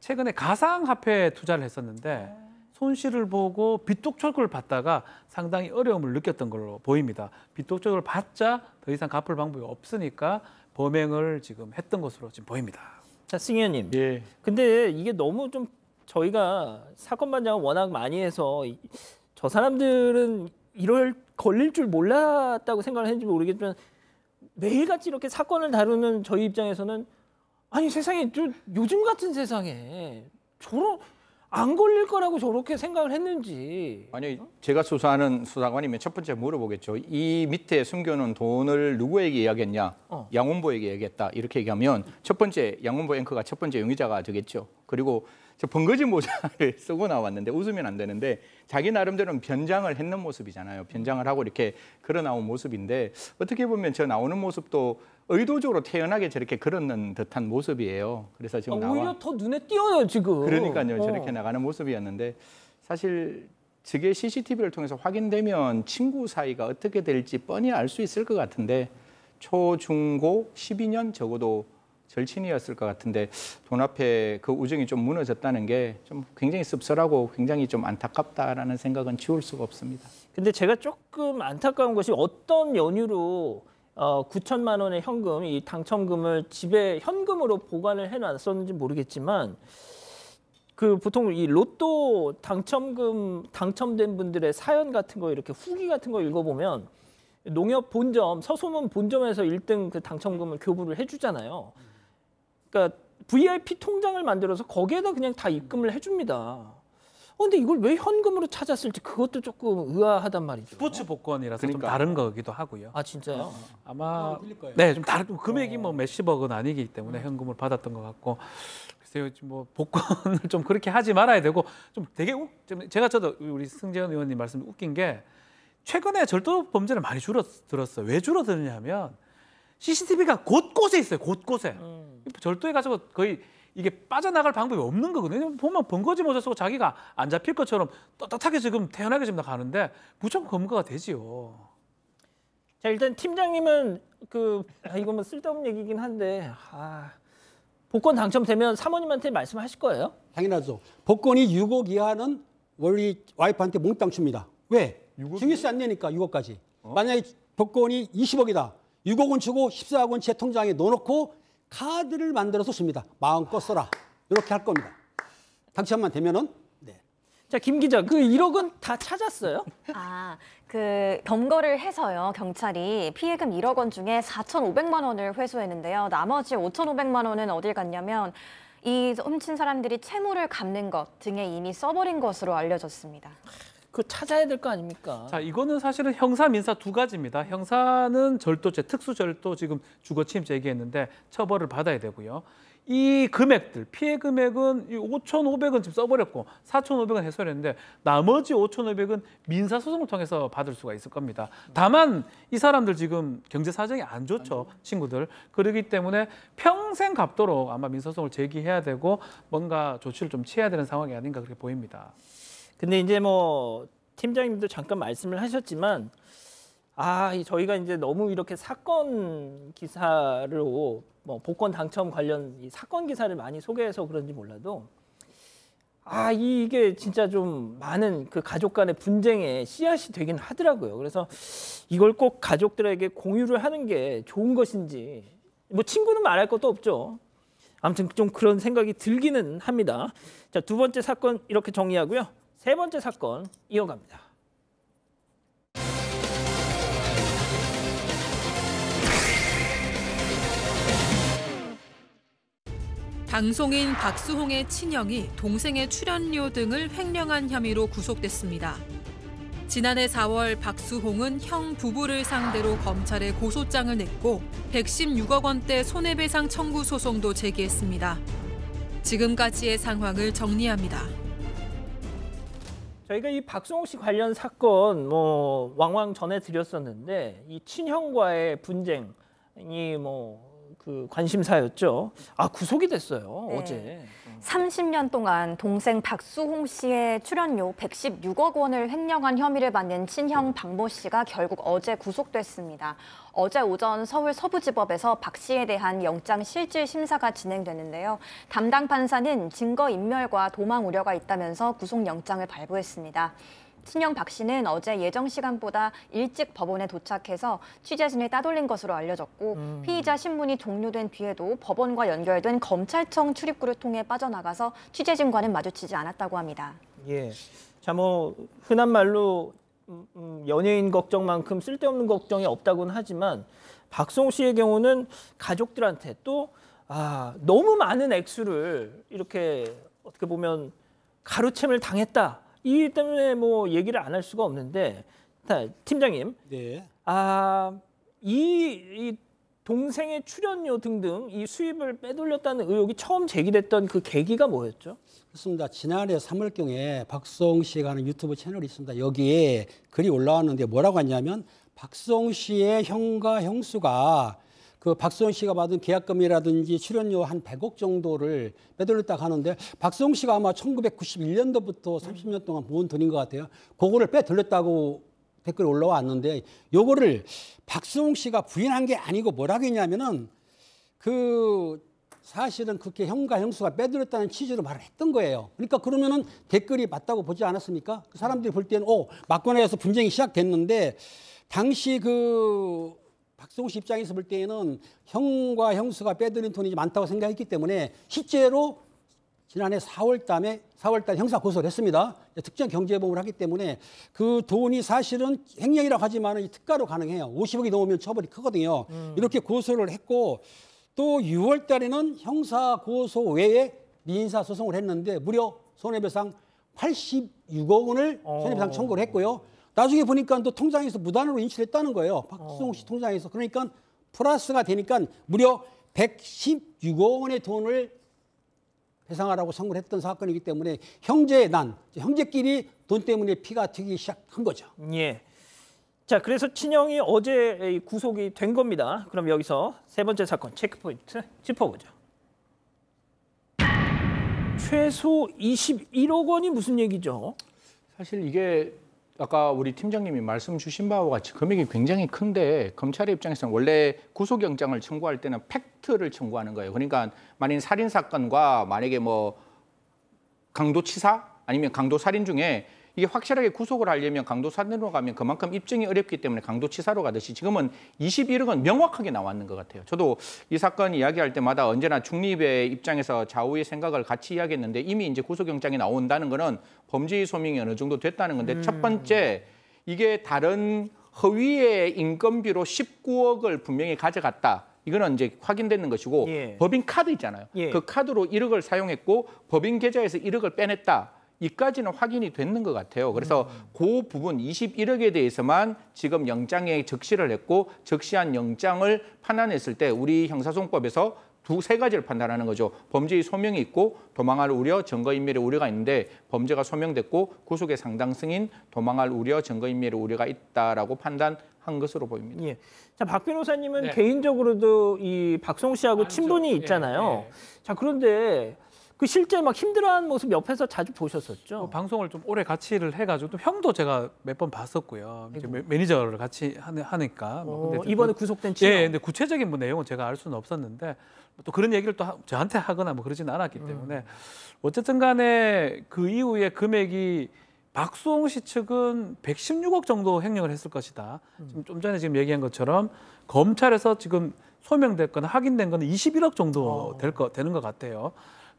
최근에 가상화폐 투자를 했었는데 손실을 보고 빚독촉을 받다가 상당히 어려움을 느꼈던 걸로 보입니다. 빚독촉을 받자 더 이상 갚을 방법이 없으니까 범행을 지금 했던 것으로 지금 보입니다. 자, 승현님. 예. 근데 이게 너무 좀 저희가 사건 반장을 워낙 많이 해서 이- 저 사람들은 이럴 걸릴 줄 몰랐다고 생각을 했는지 모르겠지만 매일같이 이렇게 사건을 다루는 저희 입장에서는 아니 세상에 저 요즘 같은 세상에 저런 안 걸릴 거라고 저렇게 생각을 했는지 아니 제가 수사하는 수사관이면 첫 번째 물어보겠죠. 이 밑에 숨겨놓은 돈을 누구에게 이야기했냐? 어. 양원보에게 얘기했다. 이렇게 얘기하면 첫 번째 양원보 앵커가 첫 번째 용의자가 되겠죠. 그리고 저 번거지 모자를 (laughs) 쓰고 나왔는데 웃으면 안 되는데 자기 나름대로는 변장을 했는 모습이잖아요. 변장을 하고 이렇게 걸어 나온 모습인데 어떻게 보면 저 나오는 모습도 의도적으로 태연하게 저렇게 걸었는 듯한 모습이에요. 그래서 아, 지금 나와 오히려 더 눈에 띄어요 지금. 그러니까요. 어. 저렇게 나가는 모습이었는데 사실 저게 CCTV를 통해서 확인되면 친구 사이가 어떻게 될지 뻔히 알 수 있을 것 같은데 초, 중, 고 12년 적어도 절친이었을 것 같은데 돈 앞에 그 우정이 좀 무너졌다는 게 좀 굉장히 씁쓸하고 굉장히 좀 안타깝다라는 생각은 지울 수가 없습니다. 근데 제가 조금 안타까운 것이 어떤 연유로 어, 9천만 원의 현금, 이 당첨금을 집에 현금으로 보관을 해놨었는지 모르겠지만 그 보통 이 로또 당첨금 당첨된 분들의 사연 같은 거 이렇게 후기 같은 거 읽어보면 농협 본점 서소문 본점에서 1등 그 당첨금을 교부를 해주잖아요. 그러니까 VIP 통장을 만들어서 거기에다 그냥 다 입금을 해줍니다. 어, 근데 이걸 왜 현금으로 찾았을지 그것도 조금 의아하단 말이죠. 스포츠 복권이라서 좀 그러니까. 다른 거기도 하고요. 아 진짜요? 아마 틀릴 거예요. 네, 좀 다른 금액이 뭐 몇십억은 아니기 때문에 현금을 받았던 것 같고 글쎄요, 지금 뭐 복권을 (laughs) 좀 그렇게 하지 말아야 되고 좀 되게 욱, 좀 제가 저도 우리 승재현 의원님 말씀 웃긴 게 최근에 절도 범죄는 많이 줄어들었어요. 왜 줄어드느냐면 CCTV가 곳곳에 있어요. 곳곳에 절도해 가지고 거의 이게 빠져나갈 방법이 없는 거거든요. 보면 번거지 모자 쓰고 자기가 안 잡힐 것처럼 떳떳하게 지금 태연하게 지금 나가는데 무조건 검거가 되지요. 자 일단 팀장님은 그 아, 이거 뭐 쓸데없는 얘기긴 한데 아, 복권 당첨되면 사모님한테 말씀하실 거예요? 당연하죠. 복권이 6억 이하는 원리 와이프한테 몽땅 줍니다. 왜? 증여세 안 내니까 6억까지. 만약에 복권이 20억이다. 6억은 주고 14억은 제 통장에 넣어놓고 카드를 만들어서 줍니다. 마음껏 써라. 이렇게 할 겁니다. 당첨만 되면은 네. 자김 기자 그 1억은 다 찾았어요? 아, 그 검거를 해서요 경찰이 피해금 1억 원 중에 4,500만 원을 회수했는데요. 나머지 5,500만 원은 어딜 갔냐면 이 훔친 사람들이 채무를 갚는 것 등에 이미 써버린 것으로 알려졌습니다. 그 찾아야 될 거 아닙니까? 자, 이거는 사실은 형사, 민사 두 가지입니다. 형사는 절도죄, 특수절도 지금 주거침입 얘기했는데 처벌을 받아야 되고요. 이 금액들, 피해 금액은 5,500원 지금 써버렸고 4,500원 해소했는데 나머지 5,500은 민사소송을 통해서 받을 수가 있을 겁니다. 다만 이 사람들 지금 경제 사정이 안 좋죠, 친구들. 그러기 때문에 평생 갚도록 아마 민사소송을 제기해야 되고 뭔가 조치를 좀 취해야 되는 상황이 아닌가 그렇게 보입니다. 근데 이제 뭐 팀장님도 잠깐 말씀을 하셨지만 아, 이 저희가 이제 너무 이렇게 사건 기사로 뭐 복권 당첨 관련 이 사건 기사를 많이 소개해서 그런지 몰라도 아, 이- 이게 진짜 좀 많은 그 가족 간의 분쟁의 씨앗이 되긴 하더라고요. 그래서 이걸 꼭 가족들에게 공유를 하는 게 좋은 것인지 뭐 친구는 말할 것도 없죠. 아무튼 좀 그런 생각이 들기는 합니다. 자, 두 번째 사건 이렇게 정리하고요. 세 번째 사건 이어갑니다. 방송인 박수홍의 친형이 동생의 출연료 등을 횡령한 혐의로 구속됐습니다. 지난해 4월 박수홍은 형 부부를 상대로 검찰에 고소장을 냈고 116억 원대 손해배상 청구 소송도 제기했습니다. 지금까지의 상황을 정리합니다. 저희가 이 박수홍 씨 관련 사건 뭐 왕왕 전해드렸었는데 이 친형과의 분쟁이 뭐 그 관심사였죠. 아 구속이 됐어요 네. 어제. 30년 동안 동생 박수홍 씨의 출연료 116억 원을 횡령한 혐의를 받는 친형 박모 씨가 결국 어제 구속됐습니다. 어제 오전 서울 서부지법에서 박 씨에 대한 영장 실질 심사가 진행되는데요. 담당 판사는 증거 인멸과 도망 우려가 있다면서 구속 영장을 발부했습니다. 친형 박 씨는 어제 예정 시간보다 일찍 법원에 도착해서 취재진을 따돌린 것으로 알려졌고 피의자 신문이 종료된 뒤에도 법원과 연결된 검찰청 출입구를 통해 빠져나가서 취재진과는 마주치지 않았다고 합니다. 예. 자 뭐 흔한 말로 음, 음, 연예인 걱정만큼 쓸데없는 걱정이 없다고는 하지만 박수홍 씨의 경우는 가족들한테 또 아, 너무 많은 액수를 이렇게 어떻게 보면 가로챈을 당했다. 이 때문에 뭐 얘기를 안 할 수가 없는데 자, 팀장님 네. 아, 이, 이 동생의 출연료 등등 이 수입을 빼돌렸다는 의혹이 처음 제기됐던 그 계기가 뭐였죠? 그렇습니다. 지난해 3월경에 박수홍 씨가 하는 유튜브 채널이 있습니다. 여기에 글이 올라왔는데 뭐라고 하냐면 박수홍 씨의 형과 형수가 그 박수홍 씨가 받은 계약금이라든지 출연료 한 100억 정도를 빼돌렸다고 하는데 박수홍 씨가 아마 1991년도부터 30년 동안 모은 돈인 것 같아요. 그거를 빼돌렸다고 댓글이 올라왔는데 요거를 박수홍 씨가 부인한 게 아니고 뭐라고 했냐면은 그 사실은 그렇게 형과 형수가 빼돌렸다는 취지로 말을 했던 거예요. 그러니까 그러면은 댓글이 맞다고 보지 않았습니까? 그 사람들이 볼 때는 오 막권에서 분쟁이 시작됐는데 당시 그 박수홍 씨 입장에서 볼 때에는 형과 형수가 빼돌린 돈이 많다고 생각했기 때문에 실제로 지난해 4월 달에 4월 달 형사 고소를 했습니다. 특정 경제보험을 하기 때문에 그 돈이 사실은 횡령이라고 하지만 이 특가로 가능해요. 50억이 넘으면 처벌이 크거든요. 이렇게 고소를 했고 또 6월 달에는 형사 고소 외에 민사 소송을 했는데 무려 손해배상 86억 원을 손해배상 청구를 했고요. 나중에 보니까 또 통장에서 무단으로 인출했다는 거예요. 박수홍 씨 통장에서. 그러니까 플러스가 되니까 무려 116억 원의 돈을 배상하라고 선고를 했던 사건이기 때문에 형제의 난, 형제끼리 돈 때문에 피가 튀기 시작한 거죠. 예. 자, 그래서 친형이 어제 이 구속이 된 겁니다. 그럼 여기서 세 번째 사건 체크포인트 짚어보죠. 최소 21억 원이 무슨 얘기죠? 사실 이게 아까 우리 팀장님이 말씀 주신 바와 같이 금액이 굉장히 큰데 검찰의 입장에서는 원래 구속영장을 청구할 때는 팩트를 청구하는 거예요. 그러니까 만인 살인 사건과 만약에 뭐 강도치사 아니면 강도 살인 중에 이게 확실하게 구속을 하려면 강도살인으로 가면 그만큼 입증이 어렵기 때문에 강도치사로 가듯이 지금은 21억은 명확하게 나왔는 것 같아요. 저도 이 사건 이야기할 때마다 언제나 중립의 입장에서 좌우의 생각을 같이 이야기했는데 이미 이제 구속영장이 나온다는 거는 범죄의 소명이 어느 정도 됐다는 건데 첫 번째 이게 다른 허위의 인건비로 19억을 분명히 가져갔다. 이거는 이제 확인되는 것이고 예. 법인 카드 있잖아요. 예. 그 카드로 1억을 사용했고 법인 계좌에서 1억을 빼냈다. 이까지는 확인이 됐는 것 같아요. 그래서 그 부분 21억에 대해서만 지금 영장에 적시를 했고 적시한 영장을 판단했을 때 우리 형사소송법에서 두 세 가지를 판단하는 거죠. 범죄의 소명이 있고 도망할 우려, 증거인멸의 우려가 있는데 범죄가 소명됐고 구속의 상당성인 도망할 우려, 증거인멸의 우려가 있다라고 판단 한 것으로 보입니다. 예. 자, 박 변호사님은 네. 개인적으로도 이 박송 씨하고. 친분이 예, 있잖아요. 예. 자, 그런데 그 실제 막 힘들어하는 모습 옆에서 자주 그 보셨었죠? 방송을 좀 오래 같이 를 해가지고 또 형도 제가 몇 번 봤었고요. 이제 매- 매니저를 같이 하니- 하니까. 뭐 어, 근데 좀 이번에 그- 구속된 친형. 예, 근데 구체적인 뭐 내용은 제가 알 수는 없었는데 또 그런 얘기를 또 하- 저한테 하거나 뭐 그러지는 않았기 음. 때문에 어쨌든 간에 그 이후에 금액이 박수홍 씨 측은 116억 정도 횡령을 했을 것이다. 음. 지금 좀 전에 지금 얘기한 것처럼 검찰에서 지금 소명됐거나 확인된 거는 21억 정도 어. 될 거 되는 것 같아요.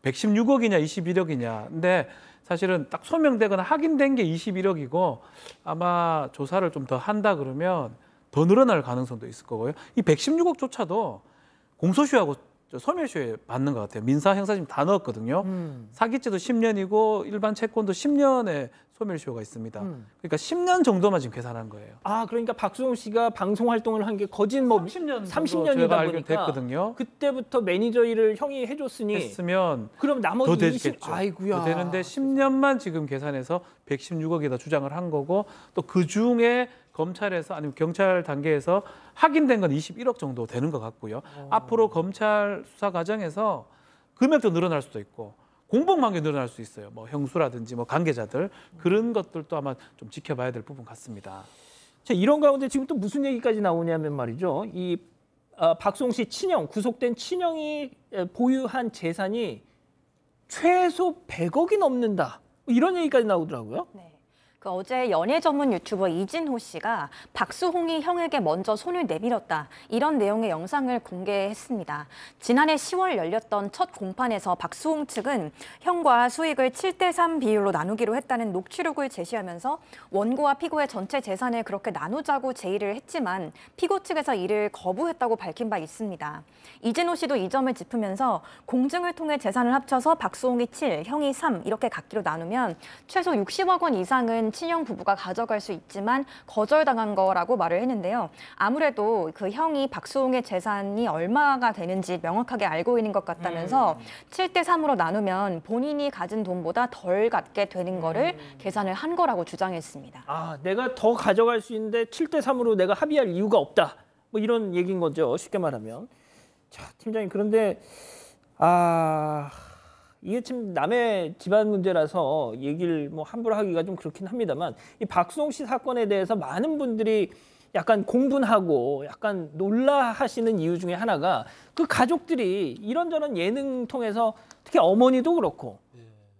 116억이냐 21억이냐. 근데 사실은 딱 소명되거나 확인된 게 21억이고 아마 조사를 좀 더 한다 그러면 더 늘어날 가능성도 있을 거고요. 이 116억조차도 공소시효하고 저 소멸시효에 받는 것 같아요. 민사 형사심 다 넣었거든요. 음. 사기죄도 10년이고 일반 채권도 10년의 소멸시효가 있습니다. 음. 그러니까 10년 정도만 지금 계산한 거예요. 아, 그러니까 박수홍 씨가 방송 활동을 한 게 거진 뭐 30년 30 정도 년이다 제가 알기로 보니까 됐거든요. 그때부터 매니저 일을 형이 해줬으니 했으면 그럼 나머지 더20 되겠죠. 아이고야. 더 되는데 10년만 지금 계산해서 116억에다 주장을 한 거고 또 그 중에 검찰에서 아니면 경찰 단계에서 확인된 건 21억 정도 되는 것 같고요. 앞으로 검찰 수사 과정에서 금액도 늘어날 수도 있고 공범관계 늘어날 수 있어요. 뭐 형수라든지 뭐 관계자들 그런 것들도 아마 좀 지켜봐야 될 부분 같습니다. 자, 이런 가운데 지금 또 무슨 얘기까지 나오냐면 말이죠. 이 어, 박송 씨 친형, 구속된 친형이 에, 보유한 재산이 최소 100억이 넘는다. 뭐 이런 얘기까지 나오더라고요. 네. 그 어제 연예 전문 유튜버 이진호 씨가 박수홍이 형에게 먼저 손을 내밀었다 이런 내용의 영상을 공개했습니다. 지난해 10월 열렸던 첫 공판에서 박수홍 측은 형과 수익을 7대 3 비율로 나누기로 했다는 녹취록을 제시하면서 원고와 피고의 전체 재산을 그렇게 나누자고 제의를 했지만 피고 측에서 이를 거부했다고 밝힌 바 있습니다. 이진호 씨도 이 점을 짚으면서 공증을 통해 재산을 합쳐서 박수홍이 7, 형이 3 이렇게 갖기로 나누면 최소 60억 원 이상은 친형 부부가 가져갈 수 있지만 거절당한 거라고 말을 했는데요. 아무래도 그 형이 박수홍의 재산이 얼마가 되는지 명확하게 알고 있는 것 같다면서 7대 3으로 나누면 본인이 가진 돈보다 덜 갖게 되는 거를 계산을 한 거라고 주장했습니다. 아, 내가 더 가져갈 수 있는데 7대 3으로 내가 합의할 이유가 없다. 뭐 이런 얘기인 거죠. 쉽게 말하면. 자, 팀장님 그런데 아, 이게 참 남의 집안 문제라서 얘기를 뭐 함부로 하기가 좀 그렇긴 합니다만 이 박수홍 씨 사건에 대해서 많은 분들이 약간 공분하고 약간 놀라하시는 이유 중에 하나가 그 가족들이 이런저런 예능 통해서 특히 어머니도 그렇고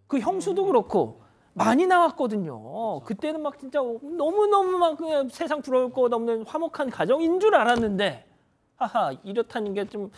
그 형수도 그렇고 많이 나왔거든요. 그때는 막 진짜 너무너무 막 그냥 세상 부러울 것 없는 화목한 가정인 줄 알았는데 하하 이렇다는 게 좀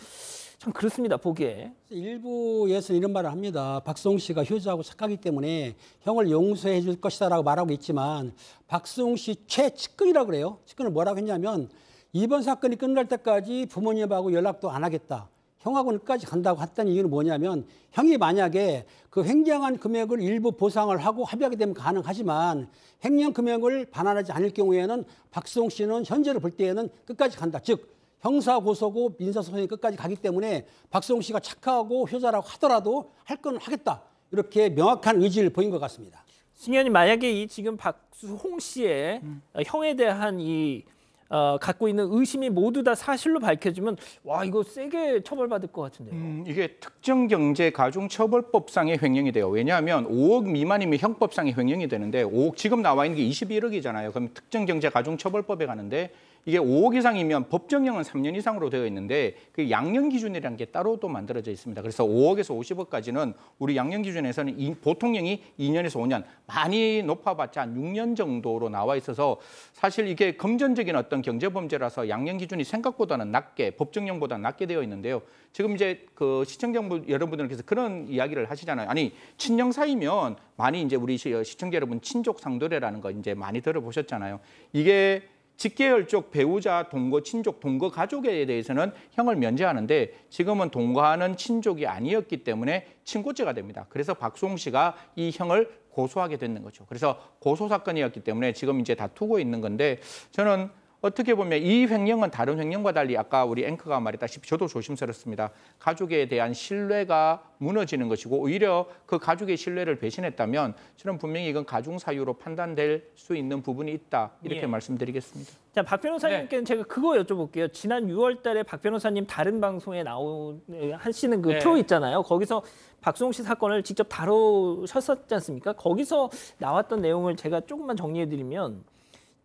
참 그렇습니다 보기에. 일부에서 이런 말을 합니다. 박수홍 씨가 효자하고 착하기 때문에 형을 용서해 줄 것이다라고 말하고 있지만 박수홍 씨 최측근이라고 그래요. 측근은 뭐라고 했냐면 이번 사건이 끝날 때까지 부모님하고 연락도 안 하겠다. 형하고는 끝까지 간다고 했던 이유는 뭐냐면 형이 만약에 그 횡령한 금액을 일부 보상을 하고 합의하게 되면 가능하지만 횡령 금액을 반환하지 않을 경우에는 박수홍 씨는 현재를 볼 때에는 끝까지 간다. 즉 형사 고소고 민사 소송이 끝까지 가기 때문에 박수홍 씨가 착하고 효자라고 하더라도 할 건 하겠다. 이렇게 명확한 의지를 보인 것 같습니다. 승현이 만약에 이 지금 박수홍 씨의 어, 형에 대한 이 어, 갖고 있는 의심이 모두 다 사실로 밝혀지면 와 이거 세게 처벌받을 것 같은데요. 음, 이게 특정 경제 가중 처벌법상의 횡령이 돼요. 왜냐하면 5억 미만이면 형법상의 횡령이 되는데 5억 지금 나와 있는 게 21억이잖아요. 그럼 특정 경제 가중 처벌법에 가는데 이게 5억 이상이면 법정형은 3년 이상으로 되어 있는데 그 양형 기준이라는 게 따로 또 만들어져 있습니다. 그래서 5억에서 50억까지는 우리 양형 기준에서는 이, 보통형이 2년에서 5년, 많이 높아봤자 한 6년 정도로 나와 있어서 사실 이게 금전적인 어떤 경제 범죄라서 양형 기준이 생각보다는 낮게 법정형보다 낮게 되어 있는데요. 지금 이제 그 시청자 여러분들께서 그런 이야기를 하시잖아요. 아니 친형 사이면 많이 이제 우리 시- 시청자 여러분 친족 상도례라는 거 이제 많이 들어보셨잖아요. 이게 직계열 쪽 배우자, 동거, 친족, 동거 가족에 대해서는 형을 면제하는데 지금은 동거하는 친족이 아니었기 때문에 친고죄가 됩니다. 그래서 박수홍 씨가 이 형을 고소하게 됐는 거죠. 그래서 고소 사건이었기 때문에 지금 이제 다투고 있는 건데 저는 어떻게 보면 이 횡령은 다른 횡령과 달리 아까 우리 앵커가 말했다시피 저도 조심스럽습니다. 가족에 대한 신뢰가 무너지는 것이고 오히려 그 가족의 신뢰를 배신했다면 저는 분명히 이건 가중 사유로 판단될 수 있는 부분이 있다 이렇게 예. 말씀드리겠습니다. 자, 박 변호사님께는 제가 그거 여쭤볼게요. 지난 6월 달에 박 변호사님 다른 방송에 나오 하시는 그 네. 프로 있잖아요. 거기서 박수홍 씨 사건을 직접 다루셨었지 않습니까? 거기서 나왔던 내용을 제가 조금만 정리해 드리면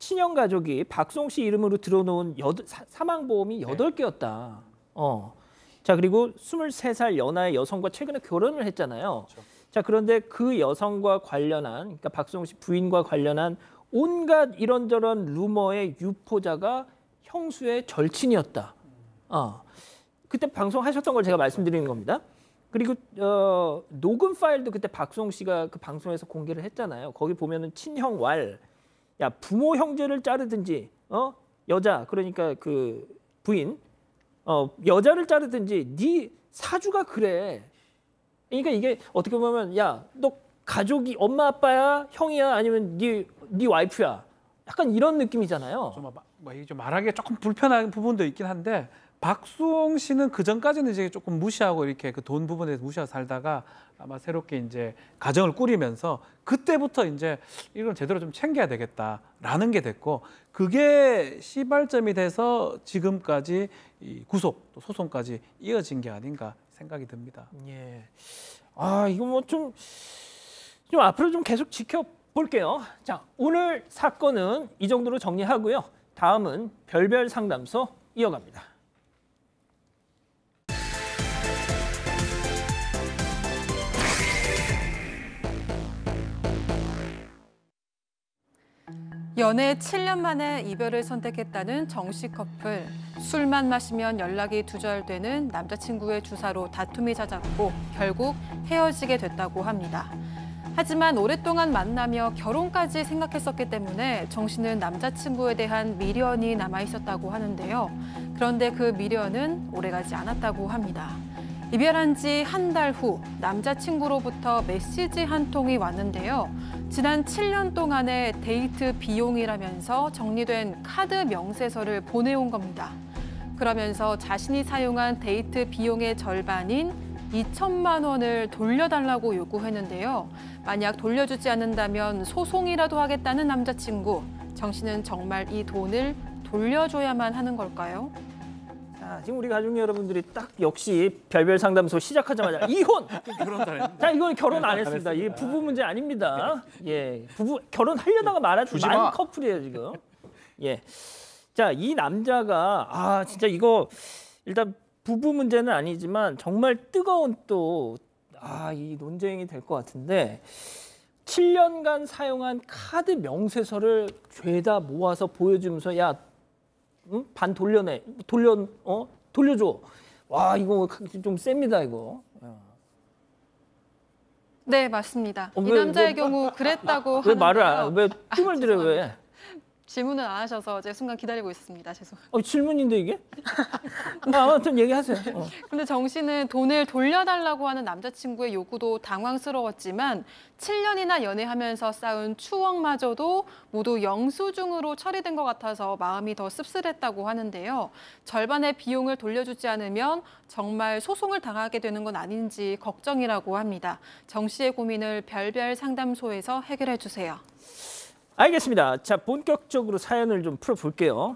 친형 가족이 박수홍 씨 이름으로 들어놓은 여덟- 사- 사망보험이 여덟 개였다 어. 자, 그리고 23살 연하의 여성과 최근에 결혼을 했잖아요. 자, 그런데 그 여성과 관련한 그러니까 박수홍 씨 부인과 관련한 온갖 이런저런 루머의 유포자가 형수의 절친이었다. 어. 그때 방송하셨던 걸 제가 말씀드리는 겁니다. 그리고 어, 녹음 파일도 그때 박수홍 씨가 그 방송에서 공개를 했잖아요. 거기 보면은 친형 왈, 야 부모 형제를 자르든지, 어 여자 그러니까 그 부인, 어 여자를 자르든지 네 사주가 그래. 그러니까 이게 어떻게 보면 야 너 가족이 엄마 아빠야 형이야 아니면 네네 와이프야 약간 이런 느낌이잖아요. 좀 마- 뭐좀 말하기 조금 불편한 부분도 있긴 한데 박수홍 씨는 그 전까지는 이제 조금 무시하고 이렇게 그 돈 부분에 무시하고 살다가 아마 새롭게 이제 가정을 꾸리면서 그때부터 이제 이걸 제대로 좀 챙겨야 되겠다라는 게 됐고 그게 시발점이 돼서 지금까지 이 구속 또 소송까지 이어진 게 아닌가 생각이 듭니다. 예. 아 이거 뭐 좀 좀 앞으로 좀 계속 지켜볼게요. 자 오늘 사건은 이 정도로 정리하고요. 다음은 별별 상담소 이어갑니다. 연애 7년 만에 이별을 선택했다는 정씨 커플. 술만 마시면 연락이 두절되는 남자친구의 주사로 다툼이 잦았고 결국 헤어지게 됐다고 합니다. 하지만 오랫동안 만나며 결혼까지 생각했었기 때문에 정 씨는 남자친구에 대한 미련이 남아 있었다고 하는데요. 그런데 그 미련은 오래가지 않았다고 합니다. 이별한 지 한 달 후 남자친구로부터 메시지 한 통이 왔는데요. 지난 7년 동안의 데이트 비용이라면서 정리된 카드 명세서를 보내온 겁니다. 그러면서 자신이 사용한 데이트 비용의 절반인 2천만 원을 돌려달라고 요구했는데요. 만약 돌려주지 않는다면 소송이라도 하겠다는 남자친구. 정 씨는 정말 이 돈을 돌려줘야만 하는 걸까요? 자 지금 우리 가족 여러분들이 딱 역시 별별 상담소 시작하자마자 (laughs) 이혼. 자 이건 결혼 안 했습니다. 이게 부부 문제 아닙니다. 예, 부부 결혼하려다가 만 마. 커플이에요 지금. 예. 자 이 남자가 아 진짜 이거 일단 부부 문제는 아니지만 정말 뜨거운 또 아 이 논쟁이 될 것 같은데 7년간 사용한 카드 명세서를 죄다 모아서 보여주면서 야 응? 반 돌려내 돌려 어 돌려줘. 와 이거 좀 셉니다 이거. 네, 맞습니다. 어, 이 왜, 남자의 왜, 경우 그랬다고 왜 말을 안. 왜 뜸을 들여 왜 질문을 안 하셔서 제 순간 기다리고 있습니다. 죄송합니다. 어, 질문인데 이게 아, 아무튼 얘기하세요 어. 근데 정 씨는 돈을 돌려달라고 하는 남자친구의 요구도 당황스러웠지만 7년이나 연애하면서 쌓은 추억마저도 모두 영수증으로 처리된 것 같아서 마음이 더 씁쓸했다고 하는데요. 절반의 비용을 돌려주지 않으면 정말 소송을 당하게 되는 건 아닌지 걱정이라고 합니다. 정 씨의 고민을 별별 상담소에서 해결해 주세요. 알겠습니다 자 본격적으로 사연을 좀 풀어볼게요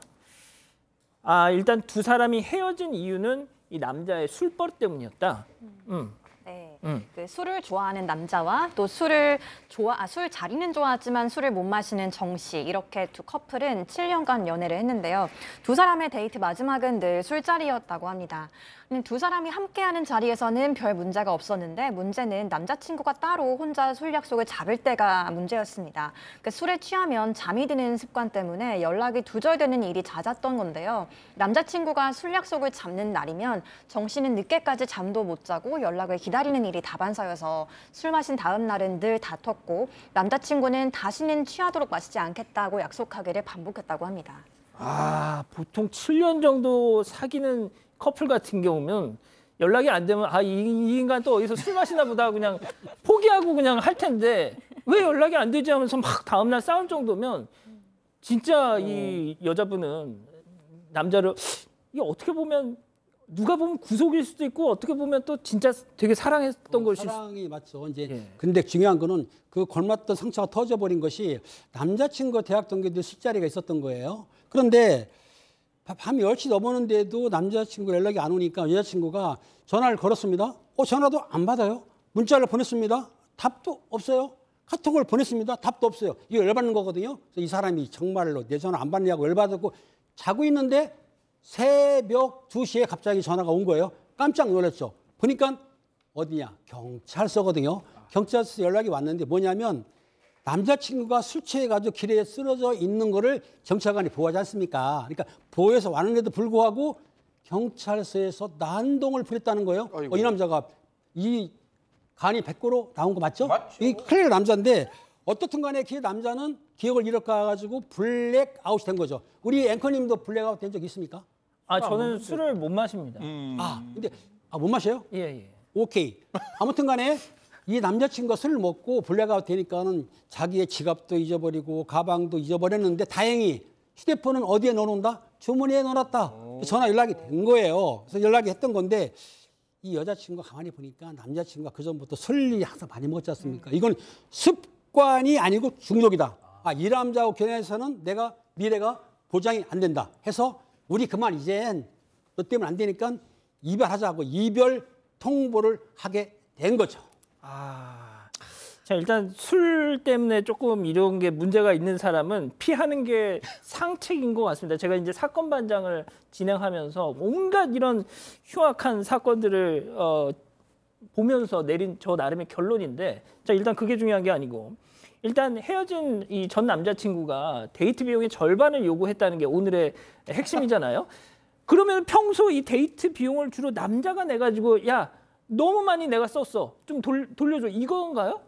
아 일단 두 사람이 헤어진 이유는 이 남자의 술버릇 때문이었다 음. 네. 음. 그 술을 좋아하는 남자와 또 술을 좋아 아, 술 자리는 좋아하지만 술을 못 마시는 정 씨 이렇게 두 커플은 7년간 연애를 했는데요. 두 사람의 데이트 마지막은 늘 술자리였다고 합니다. 음, 두 사람이 함께하는 자리에서는 별 문제가 없었는데 문제는 남자친구가 따로 혼자 술 약속을 잡을 때가 문제였습니다. 그 술에 취하면 잠이 드는 습관 때문에 연락이 두절되는 일이 잦았던 건데요. 남자친구가 술 약속을 잡는 날이면 정 씨는 늦게까지 잠도 못 자고 연락을 기다리는 일이 다반사여서 술 마신 다음 날은 늘 다퉜고 남자친구는 다시는 취하도록 마시지 않겠다고 약속하기를 반복했다고 합니다. 아, 보통 7년 정도 사귀는 커플 같은 경우면 연락이 안 되면 아, 이, 이 인간 또 어디서 술 마시나 보다 그냥 포기하고 그냥 할 텐데 왜 연락이 안 되지 하면서 막 다음날 싸울 정도면 진짜 이 여자분은 남자를 이게 어떻게 보면 누가 보면 구속일 수도 있고 어떻게 보면 또 진짜 되게 사랑했던 걸 수도 사랑이 맞죠. 이제 예. 근데 중요한 거는 그 걸맞던 상처가 터져버린 것이 남자친구 대학 동기들 술자리가 있었던 거예요. 그런데 바- 밤 10시 넘었는데도 남자친구 연락이 안 오니까 여자친구가 전화를 걸었습니다. 어, 전화도 안 받아요. 문자를 보냈습니다. 답도 없어요. 카톡을 보냈습니다. 답도 없어요. 이거 열받는 거거든요. 그래서 이 사람이 정말로 내 전화 안 받냐고 열받았고 자고 있는데 새벽 2시에 갑자기 전화가 온 거예요. 깜짝 놀랐죠. 보니까 어디냐? 경찰서거든요. 경찰서 연락이 왔는데 뭐냐면 남자친구가 술 취해가지고 길에 쓰러져 있는 거를 경찰관이 보호하지 않습니까? 그러니까 보호해서 왔는데도 불구하고 경찰서에서 난동을 부렸다는 거예요. 아이고. 어, 이 남자가 이 간이 배 밖으로 나온 거 맞죠? 이 큰일 날 남자인데 어떻든 간에 그 남자는 기억을 잃어가지고 블랙아웃이 된 거죠. 우리 앵커님도 블랙아웃 된 적 있습니까? 아, 저는 술을 못 마십니다. 아, 근데 아, 못 마셔요? 예, 예. 오케이. 아무튼 간에 이 남자친구가 술을 먹고 블랙아웃 되니까는 자기의 지갑도 잊어버리고 가방도 잊어버렸는데 다행히 휴대폰은 어디에 넣어놓는다? 주머니에 넣어놨다. 전화 연락이 된 거예요. 그래서 연락이 했던 건데 이 여자친구가 가만히 보니까 남자친구가 그전부터 술이 항상 많이 먹었지 않습니까? 이건 습관이 아니고 중독이다. 아, 이 남자하고 결혼해서는 내가 미래가 보장이 안 된다. 해서 우리 그만 이젠 너 때문에 안 되니까 이별하자고 이별 통보를 하게 된 거죠. 아, 자 일단 술 때문에 조금 이런 게 문제가 있는 사람은 피하는 게 상책인 것 같습니다. 제가 이제 사건 반장을 진행하면서 온갖 이런 흉악한 사건들을 어, 보면서 내린 저 나름의 결론인데, 자 일단 그게 중요한 게 아니고. 일단 헤어진 이 전 남자친구가 데이트 비용의 절반을 요구했다는 게 오늘의 핵심이잖아요. 그러면 평소 이 데이트 비용을 주로 남자가 내 가지고 야 너무 많이 내가 썼어 좀 돌, 돌려줘 이건가요?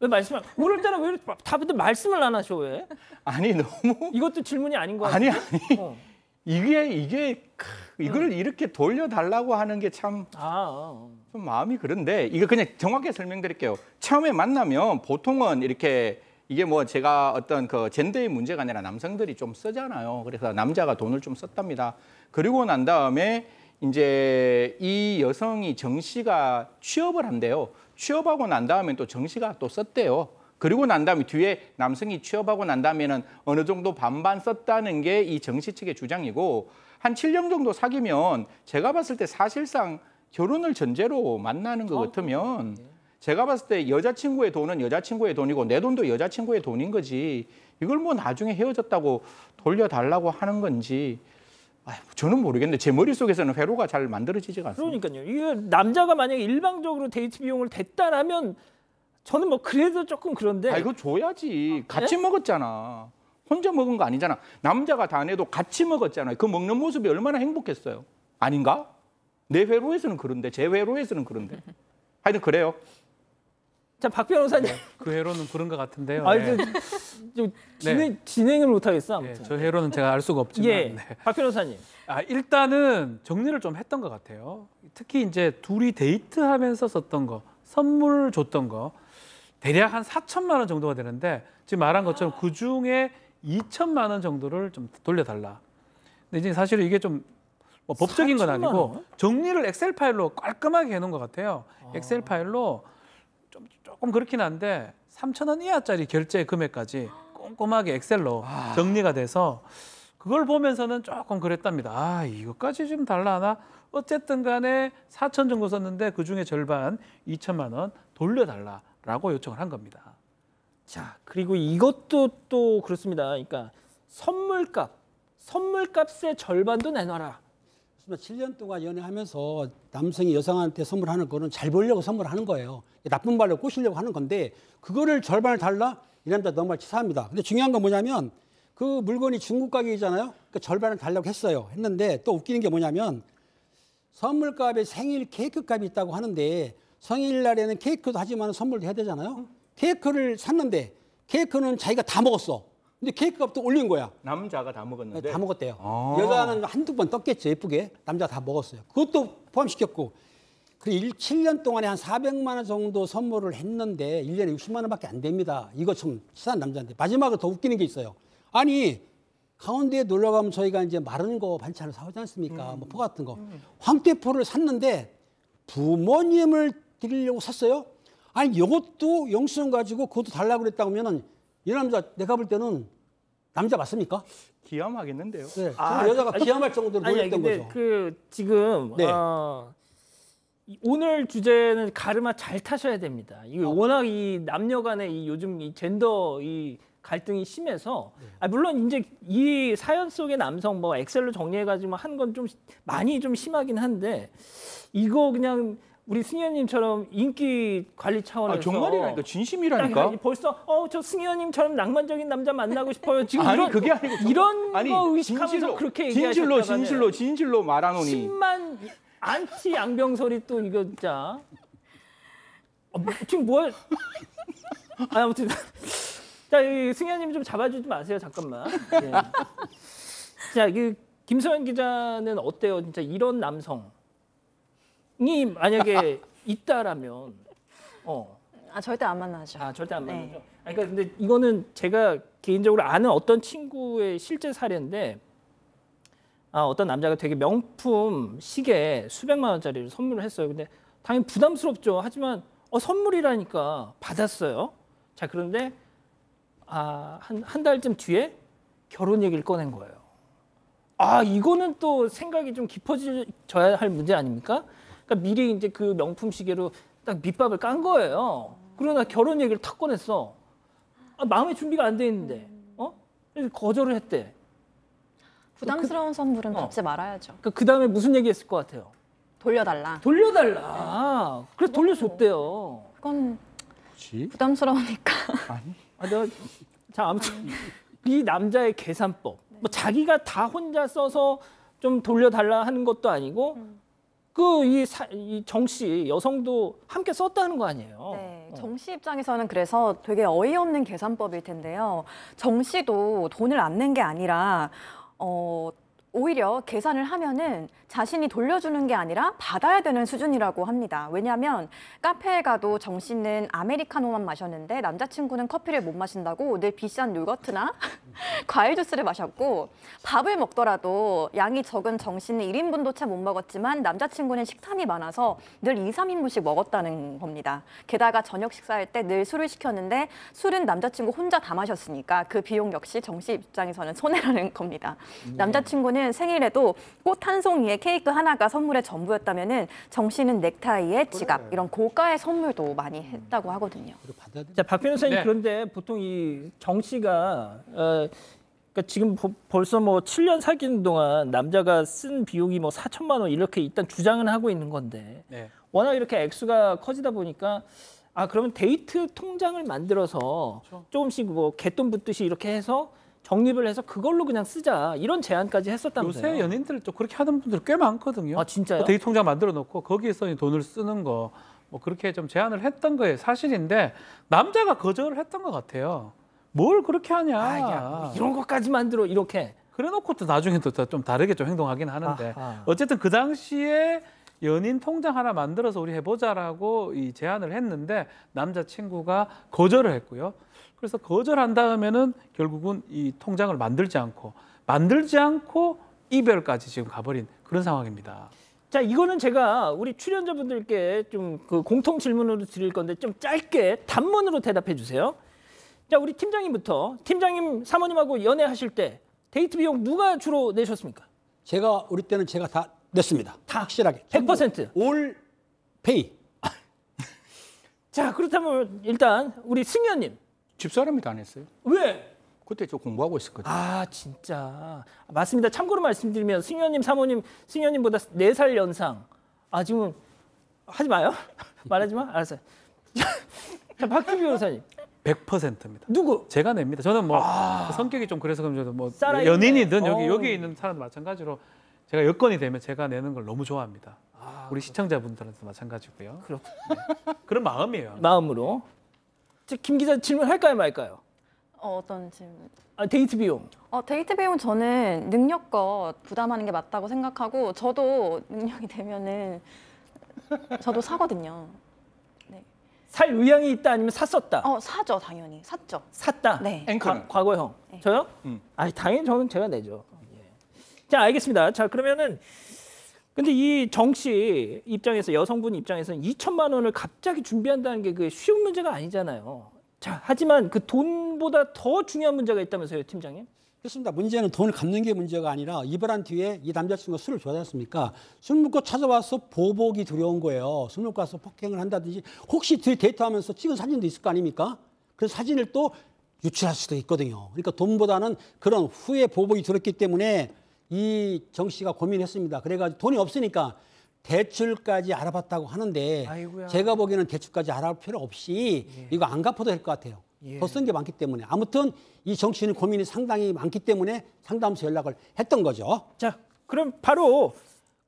왜 말씀을 오늘 때는 왜 다들 말씀을 안 하셔 왜? 아니 너무 이것도 질문이 아닌 거 아니. 아니 어. 이게 이게 크, 이걸 이렇게 돌려달라고 하는 게 참좀 아, 어. 마음이 그런데 이거 그냥 정확하게 설명드릴게요. 처음에 만나면 보통은 이렇게 이게 뭐 제가 어떤 그 젠더의 문제가 아니라 남성들이 좀 쓰잖아요. 그래서 남자가 돈을 좀 썼답니다. 그리고 난 다음에 이제 이 여성이 정 씨가 취업을 한대요. 취업하고 난 다음에 또 정 씨가 또 썼대요. 그리고 난 다음에 뒤에 남성이 취업하고 난 다음에는 어느 정도 반반 썼다는 게 이 정 씨 측의 주장이고 한 7년 정도 사귀면 제가 봤을 때 사실상 결혼을 전제로 만나는 것 같으면 제가 봤을 때 여자친구의 돈은 여자친구의 돈이고 내 돈도 여자친구의 돈인 거지 이걸 뭐 나중에 헤어졌다고 돌려달라고 하는 건지 아휴, 저는 모르겠는데 제 머릿속에서는 회로가 잘 만들어지지가 않습니다. 그러니까요. 이게 남자가 만약에 일방적으로 데이트 비용을 댔다라면 저는 뭐 그래도 조금 그런데 아 이거 줘야지. 같이 먹었잖아. 혼자 먹은 거 아니잖아. 남자가 다 내도 같이 먹었잖아요. 그 먹는 모습이 얼마나 행복했어요. 아닌가? 내 회로에서는 그런데 제 회로에서는 그런데. 하여튼 그래요. 자 박 변호사님, 그 해로는 그런 것 같은데요. 아, 네. 좀, 좀 진행, 진행을 못 하겠어 예, 아무튼. 저 해로는 제가 알 수가 없지만 예, 네. 박 변호사님. 아, 일단은 정리를 좀 했던 것 같아요. 특히 이제 둘이 데이트하면서 썼던 거, 선물 줬던 거 대략 한 4천만 원 정도가 되는데 지금 말한 것처럼 그 중에 2천만 원 정도를 좀 돌려달라. 근데 이제 사실 이게 좀 뭐 법적인 건 4천만 아니고 원? 정리를 엑셀 파일로 깔끔하게 해놓은 것 같아요. 엑셀 파일로 좀 조금 그렇긴 한데 3천 원 이하짜리 결제 금액까지 꼼꼼하게 엑셀로 정리가 돼서 그걸 보면서는 조금 그랬답니다. 아 이것까지 좀 달라나 어쨌든 간에 4천 정도 썼는데 그중에 절반 2천만 원 돌려달라라고 요청을 한 겁니다. 자, 그리고 이것도 또 그렇습니다. 그러니까 선물값, 선물값의 절반도 내놔라. 그렇습니다. 7년 동안 연애하면서 남성이 여성한테 선물하는 거는 잘 보려고 선물하는 거예요. 나쁜 말로 꼬시려고 하는 건데 그거를 절반을 달라? 이 남자 정말 치사합니다. 근데 중요한 건 뭐냐면 그 물건이 중국 가격이잖아요. 그 절반을 달라고 했어요. 했는데 또 웃기는 게 뭐냐면 선물값에 생일 케이크 값이 있다고 하는데 생일날에는 케이크도 하지만 선물도 해야 되잖아요. 케이크를 샀는데 케이크는 자기가 다 먹었어. 근데 케이크 값도 올린 거야. 남자가 다 먹었는데 다 먹었대요. 아. 여자는 한두 번 떴겠죠, 예쁘게. 남자 다 먹었어요. 그것도 포함시켰고. 그리고 1, 7년 동안에 한 400만 원 정도 선물을 했는데 1년에 60만 원밖에 안 됩니다. 이거 참 치사한 남자인데. 마지막으로 더 웃기는 게 있어요. 아니, 가운데에 놀러 가면 저희가 이제 마른 거 반찬을 사오지 않습니까? 뭐포 같은 거. 황태포를 샀는데 부모님을 드리려고 샀어요. 아니, 이것도 영수증 가지고 그것도 달라고 그랬다고 하면은 이 남자 내가 볼 때는 남자 맞습니까? 기함하겠는데요. 네. 아, 정말 여자가 아니, 기함할 정도로 근데 거죠. 그 지금 네. 어, 이- 오늘 주제는 가르마 잘 타셔야 됩니다. 이거 어. 워낙 이 남녀간의 이 요즘 이 젠더 이 갈등이 심해서 네. 아, 물론 이제 이 사연 속의 남성 뭐 엑셀로 정리해가지고 한 건 좀 많이 좀 심하긴 한데 이거 그냥 우리 승현님처럼 인기 관리 차원에서 아, 정말이라니까 딱 진심이라니까. 벌써 어 저 승현님처럼 낭만적인 남자 만나고 싶어요. 지금 아니 이런 그게 아니고 정- 이런 아니, 거 의식하면서 진실로, 그렇게 진실로 진실로 진실로 말하노니 10만 안티 양병설이 또 이거 진짜 어, 뭐, 지금 뭐 아, 아무튼 자, 이 승현님 좀 잡아주지 마세요, 잠깐만. 예. 자, 그 김소연 기자는 어때요? 진짜 이런 남성 이 만약에 있다라면 어, 아 절대 안 만나죠. 아 절대 안 네. 만나죠. 아니, 그러니까 근데 이거는 제가 개인적으로 아는 어떤 친구의 실제 사례인데 아, 어떤 남자가 되게 명품 시계 수백만 원짜리를 선물을 했어요. 근데 당연히 부담스럽죠. 하지만 어, 선물이라니까 받았어요. 자 그런데 아, 한, 한 달쯤 뒤에 결혼 얘기를 꺼낸 거예요. 아 이거는 또 생각이 좀 깊어져야 할 문제 아닙니까? 그러니까 미리 이제 그 명품 시계로 딱 밑밥을 깐 거예요. 그러나 결혼 얘기를 탁 꺼냈어. 아, 마음의 준비가 안 돼 있는데, 어? 그래서 거절을 했대. 부담스러운 선물은 어. 받지 말아야죠. 그, 그 다음에 무슨 얘기 했을 것 같아요? 돌려달라. 돌려달라. 그래서 돌려줬대요. 그건 그렇지. 부담스러우니까. (laughs) 아, 내가, 자, 아무튼 이 남자의 계산법. 뭐 자기가 다 혼자 써서 좀 돌려달라 하는 것도 아니고 그이정씨 여성도 함께 썼다는 거 아니에요. 네, 어. 정씨 입장에서는 그래서 되게 어이없는 계산법일 텐데요. 정 씨도 돈을 안 낸 게 아니라 어, 오히려 계산을 하면은 자신이 돌려주는 게 아니라 받아야 되는 수준이라고 합니다. 왜냐하면 카페에 가도 정 씨는 아메리카노만 마셨는데 남자친구는 커피를 못 마신다고 늘 비싼 요거트나 (laughs) 과일 주스를 마셨고 밥을 먹더라도 양이 적은 정 씨는 1인분도 채 못 먹었지만 남자친구는 식탐이 많아서 늘 2, 3인분씩 먹었다는 겁니다. 게다가 저녁 식사할 때 늘 술을 시켰는데 술은 남자친구 혼자 다 마셨으니까 그 비용 역시 정 씨 입장에서는 손해라는 겁니다. 남자친구는 생일에도 꽃 한 송이에 케이크 하나가 선물의 전부였다면은 정 씨는 넥타이에 지갑 이런 고가의 선물도 많이 했다고 하거든요. 자, 박 변호사님 네. 그런데 보통 이 정 씨가 어, 그러니까 지금 보- 벌써 뭐 7년 사귀는 동안 남자가 쓴 비용이 뭐 4천만 원 이렇게 일단 주장은 하고 있는 건데 네. 워낙 이렇게 액수가 커지다 보니까 아 그러면 데이트 통장을 만들어서 그렇죠. 조금씩 뭐 개돈 붙듯이 이렇게 해서 적립을 해서 그걸로 그냥 쓰자 이런 제안까지 했었다면서요. 요새 연인들 좀 그렇게 하는 분들 꽤 많거든요. 아 진짜요? 뭐 데이트 통장 만들어 놓고 거기에서 이 돈을 쓰는 거 뭐 그렇게 좀 제안을 했던 거예요 사실인데 남자가 거절을 했던 것 같아요. 뭘 그렇게 하냐. 아, 야, 이런 것까지 만들어 이렇게. 그래놓고 또 나중에 또 좀 다르게 좀 행동하긴 하는데 아하. 어쨌든 그 당시에 연인 통장 하나 만들어서 우리 해보자라고 이 제안을 했는데 남자 친구가 거절을 했고요. 그래서 거절한 다음에는 결국은 이 통장을 만들지 않고 만들지 않고 이별까지 지금 가버린 그런 상황입니다. 자, 이거는 제가 우리 출연자분들께 좀 그 공통 질문으로 드릴 건데 좀 짧게 단문으로 대답해 주세요. 자, 우리 팀장님부터 팀장님 사모님하고 연애하실 때 데이트 비용 누가 주로 내셨습니까? 제가 우리 때는 제가 다 냈습니다. 다 확실하게. 100%. 올 페이. (laughs) 자 그렇다면 일단 우리 승현님 집사람이 다 냈어요. 왜? 그때 저 공부하고 있었거든요. 아 진짜 맞습니다. 참고로 말씀드리면 승현님 사모님 승현님보다 네살 연상. 아 지금 하지 마요. (laughs) 말하지 마. 알았어요. (laughs) 자 박규 변호사님 100%입니다. 누구? 제가 냅니다. 저는 뭐 성격이 좀 그래서 그럼 저도 뭐. 연인이든 여기 어. 여기 있는 사람도 마찬가지로 제가 여건이 되면 제가 내는 걸 너무 좋아합니다. 아, 우리 시청자분들한테 마찬가지고요. 그렇 네. 그런 마음이에요. 마음으로. 자, 김 기자 질문 할까요 말까요? 어, 어떤 질문? 아, 데이트 비용. 어, 데이트 비용 저는 능력껏 부담하는 게 맞다고 생각하고 저도 능력이 되면은 저도 사거든요. 살 의향이 있다 아니면 샀었다. 어, 사죠, 당연히. 샀죠. 샀다. 네. 앵커는 과, 과거형. 네. 저요? 음. 아니 당연히 저는 제가 내죠. 예. 자 알겠습니다. 자 그러면은 근데 이 정 씨 입장에서 여성분 입장에서는 2천만 원을 갑자기 준비한다는 게 그 쉬운 문제가 아니잖아요. 자 하지만 그 돈보다 더 중요한 문제가 있다면서요, 팀장님? 그렇습니다. 문제는 돈을 갚는 게 문제가 아니라 이별한 뒤에 이 남자친구가 술을 좋아하지 않습니까? 술 먹고 찾아와서 보복이 두려운 거예요. 술 먹고 와서 폭행을 한다든지 혹시 둘이 데이트하면서 찍은 사진도 있을 거 아닙니까? 그 사진을 또 유출할 수도 있거든요. 그러니까 돈보다는 그런 후에 보복이 들었기 때문에 이 정 씨가 고민했습니다. 그래가지고 돈이 없으니까 대출까지 알아봤다고 하는데 아이고야. 제가 보기에는 대출까지 알아볼 필요 없이 이거 안 갚아도 될 것 같아요. 예. 더쓴 게 많기 때문에 아무튼 이 정 씨는 고민이 상당히 많기 때문에 상담소 연락을 했던 거죠. 자 그럼 바로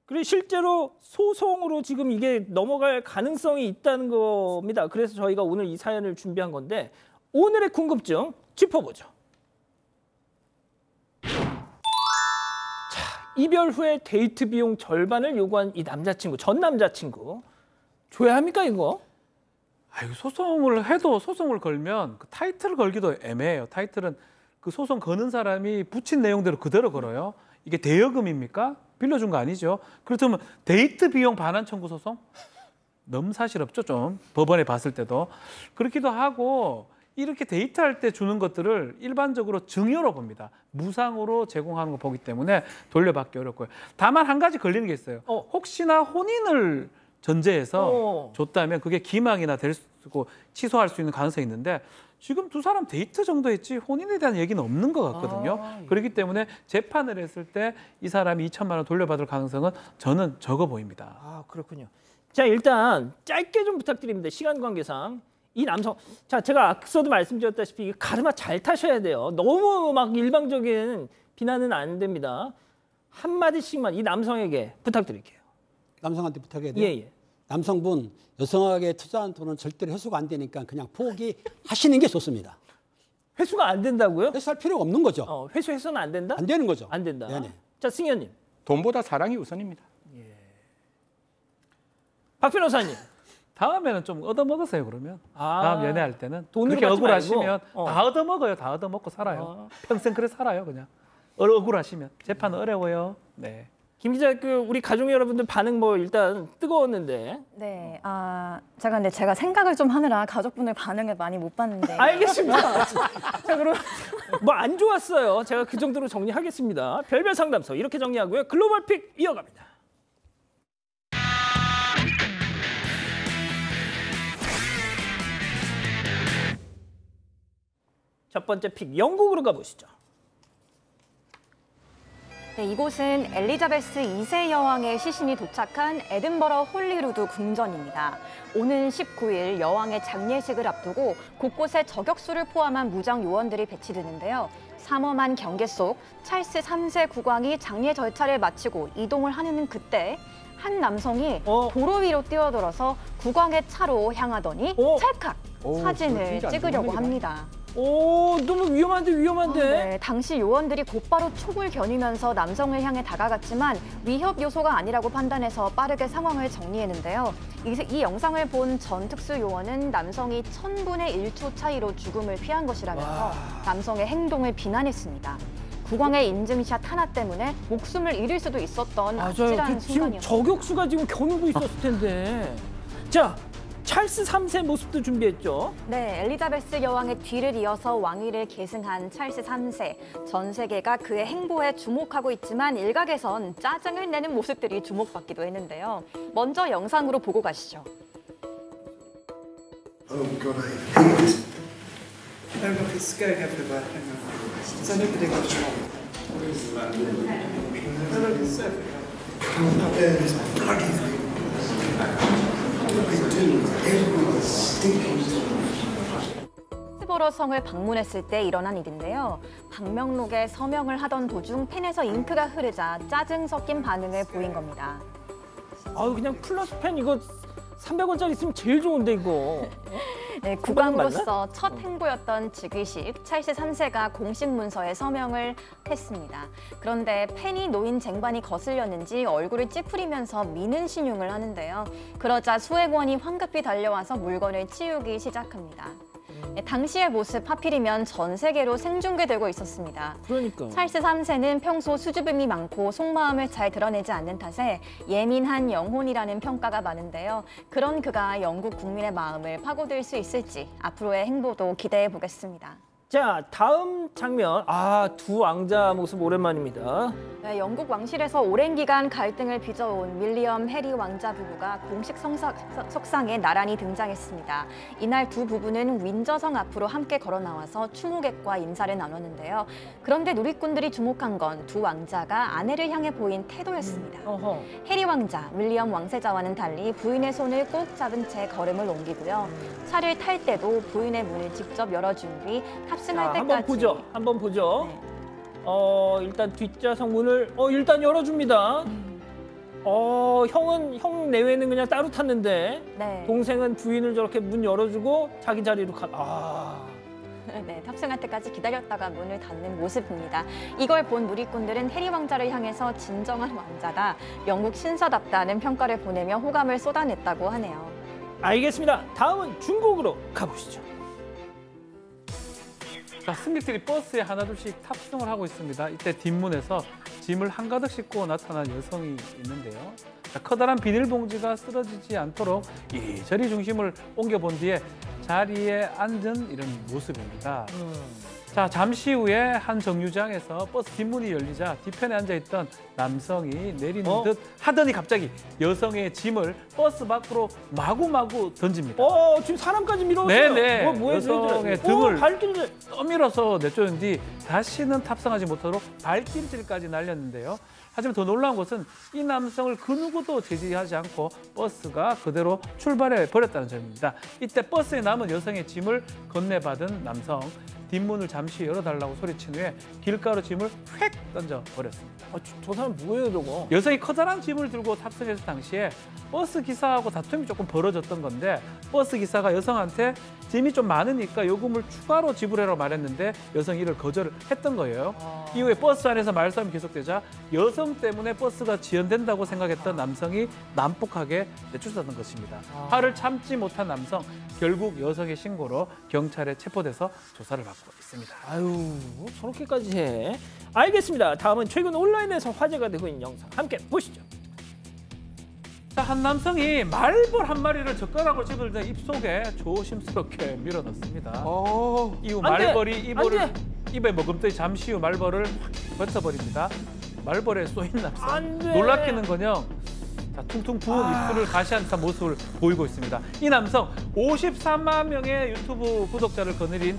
그리고 실제로 소송으로 지금 이게 넘어갈 가능성이 있다는 겁니다. 그래서 저희가 오늘 이 사연을 준비한 건데 오늘의 궁금증 짚어보죠. 이별 후에 데이트 비용 절반을 요구한 이 남자친구 전 남자친구 줘야 합니까 이거? 아유 소송을 해도 소송을 걸면 그 타이틀을 걸기도 애매해요. 타이틀은 그 소송 거는 사람이 붙인 내용대로 그대로 걸어요. 이게 대여금입니까? 빌려준 거 아니죠. 그렇다면 데이트 비용 반환 청구 소송 너무 사실 없죠 좀 법원에 봤을 때도 그렇기도 하고 이렇게 데이트할 때 주는 것들을 일반적으로 증여로 봅니다. 무상으로 제공하는 거 보기 때문에 돌려받기 어렵고요. 다만 한 가지 걸리는 게 있어요. 어. 혹시나 혼인을 전제해서 어. 줬다면 그게 기망이나 될 수고 취소할 수 있는 가능성이 있는데 지금 두 사람 데이트 정도 했지 혼인에 대한 얘기는 없는 것 같거든요. 아, 예. 그렇기 때문에 재판을 했을 때 이 사람이 2천만 원 돌려받을 가능성은 저는 적어 보입니다. 아 그렇군요. 자 일단 짧게 좀 부탁드립니다. 시간 관계상 이 남성 자 제가 앞서도 말씀드렸다시피 이 가르마 잘 타셔야 돼요. 너무 막 일방적인 비난은 안 됩니다. 한 마디씩만 이 남성에게 부탁드릴게요. 남성한테 부탁해야 돼요. 예 예. 남성분 여성에게 투자한 돈은 절대로 회수가 안 되니까 그냥 포기하시는 게 좋습니다. 회수가 안 된다고요? 회수할 필요가 없는 거죠. 어, 회수해서는 안 된다? 안 되는 거죠. 안 된다. 네네. 자 승현님, 돈보다 사랑이 우선입니다. 박 변호사님. 다음에는 좀 얻어먹으세요 그러면 아, 다음 연애할 때는 그렇게 억울하시면 어. 다 얻어먹어요 다 얻어먹고 살아요 아. 평생 그래 살아요 그냥 어- 억울하시면 재판 어려워요 네 김 기자 그 우리 가족 여러분들 반응 뭐 일단 뜨거웠는데 네, 아 제가 근데 제가 생각을 좀 하느라 가족분들 반응을 많이 못 봤는데 (laughs) 알겠습니다. (laughs) 자 그럼 뭐 안 좋았어요. 제가 그 정도로 정리하겠습니다. 별별 상담소 이렇게 정리하고요. 글로벌 pick 이어갑니다. 첫 번째 pick 영국으로 가보시죠. 네, 이곳은 엘리자베스 2세 여왕의 시신이 도착한 에든버러 홀리루드 궁전입니다. 오는 19일 여왕의 장례식을 앞두고 곳곳에 저격수를 포함한 무장 요원들이 배치되는데요. 삼엄한 경계 속 찰스 3세 국왕이 장례 절차를 마치고 이동을 하는 그때 한 남성이 어. 도로 위로 뛰어들어서 국왕의 차로 향하더니 어. 찰칵 오, 사진을 찍으려고. 합니다. 오 너무 위험한데 위험한데. 네, 당시 요원들이 곧바로 촉을 겨누면서 남성을 향해 다가갔지만 위협 요소가 아니라고 판단해서 빠르게 상황을 정리했는데요. 이, 이 영상을 본 전 특수 요원은 남성이 천분의 1초 차이로 죽음을 피한 것이라면서 남성의 행동을 비난했습니다. 국왕의 인증샷 하나 때문에 목숨을 잃을 수도 있었던 맞아요. 아찔한 그 순간이었습니다. 저격수가 지금 겨누고 있었을 텐데. 자 찰스 3세 모습도 준비했죠. 네, 엘리자베스 여왕의 뒤를 이어서 왕위를 계승한 찰스 3세. 전 세계가 그의 행보에 주목하고 있지만 일각에선 짜증을 내는 모습들이 주목받기도 했는데요. 먼저 영상으로 보고 가시죠. Oh. 스보러 성을 방문했을 때 일어난 일인데요. 방명록에 서명을 하던 도중 펜에서 잉크가 흐르자 짜증 섞인 반응을 보인 겁니다. 아유 그냥 플러스 펜 이거 300원짜리 있으면 제일 좋은데 이거. 네, 국왕으로서 첫 행보였던 즉위식 찰스 3세가 공식 문서에 서명을 했습니다. 그런데 펜이 놓인 쟁반이 거슬렸는지 얼굴을 찌푸리면서 미는 신용을 하는데요. 그러자 수행원이 황급히 달려와서 물건을 치우기 시작합니다. 네, 당시의 모습 하필이면 전 세계로 생중계되고 있었습니다. 그러니까. 찰스 3세는 평소 수줍음이 많고 속마음을 잘 드러내지 않는 탓에 예민한 영혼이라는 평가가 많은데요. 그런 그가 영국 국민의 마음을 파고들 수 있을지 앞으로의 행보도 기대해 보겠습니다. 자 다음 장면 아 두 왕자 모습 오랜만입니다. 네, 영국 왕실에서 오랜 기간 갈등을 빚어온 윌리엄 해리 왕자 부부가 공식 성사, 석상에 나란히 등장했습니다. 이날 두 부부는 윈저성 앞으로 함께 걸어 나와서 추모객과 인사를 나눴는데요. 그런데 누리꾼들이 주목한 건 두 왕자가 아내를 향해 보인 태도였습니다. 어허. 해리 왕자, 윌리엄 왕세자와는 달리 부인의 손을 꼭 잡은 채 걸음을 옮기고요. 차를 탈 때도 부인의 문을 직접 열어준 뒤 탑승할 자, 때까지 한번 보죠. 한번 보죠. 네. 어 일단 뒷좌석 문을 어 일단 열어줍니다. 어 형은 형 내외는 그냥 따로 탔는데 네. 동생은 부인을 저렇게 문 열어주고 자기 자리로 가. 아 (laughs) 네, 탑승할 때까지 기다렸다가 문을 닫는 모습입니다. 이걸 본 누리꾼들은 해리 왕자를 향해서 진정한 왕자다, 영국 신사답다는 평가를 보내며 호감을 쏟아냈다고 하네요. 알겠습니다. 다음은 중국으로 가보시죠. 자, 승객들이 버스에 하나둘씩 탑승을 하고 있습니다. 이때 뒷문에서 짐을 한가득 싣고 나타난 여성이 있는데요. 자, 커다란 비닐봉지가 쓰러지지 않도록 이리저리 중심을 옮겨본 뒤에 자리에 앉은 이런 모습입니다. 자, 잠시 후에 한 정류장에서 버스 뒷문이 열리자 뒤편에 앉아있던 남성이 내리는 어? 듯 하더니 갑자기 여성의 짐을 버스 밖으로 마구마구 던집니다. 어 지금 사람까지 밀어왔어요. 네네. 뭐, 뭐예요, 여성의? 등을 어, 발길을 떠밀어서 내쫓은 뒤 다시는 탑승하지 못하도록 발길질까지 날렸는데요. 하지만 더 놀라운 것은 이 남성을 그 누구도 제지하지 않고 버스가 그대로 출발해 버렸다는 점입니다. 이때 버스에 남은 여성의 짐을 건네받은 남성 뒷문을 잠시 열어달라고 소리친 후에 길가로 짐을 휙 던져 버렸습니다. 아, 저, 저 사람 뭐예요 저거? 여성이 커다란 짐을 들고 탑승했을 당시에 버스 기사하고 다툼이 조금 벌어졌던 건데 버스 기사가 여성한테 짐이 좀 많으니까 요금을 추가로 지불해라 말했는데 여성이 이를 거절을 했던 거예요. 이후에 버스 안에서 말싸움이 계속되자 여성 때문에 버스가 지연된다고 생각했던 남성이 난폭하게 내쫓았던 것입니다. 화를 참지 못한 남성 결국 여성의 신고로 경찰에 체포돼서 조사를 받고 있습니다. 아유 저렇게까지 해. 알겠습니다. 다음은 최근 온라인 에서 화제가 되고 있는 영상 함께 보시죠. 자, 한 남성이 말벌 한 마리를 젓가락으로 집을 입속에 조심스럽게 밀어넣습니다. 이후 안 돼! 말벌이 안 입을 돼! 입에 머금더니 잠시 후 말벌을 확 뱉어버립니다. 말벌에 쏘인 남성! 놀랍기는커녕 자, 퉁퉁 부은 입술을 가시한 듯한 모습을 보이고 있습니다. 이 남성 53만 명의 유튜브 구독자를 거느린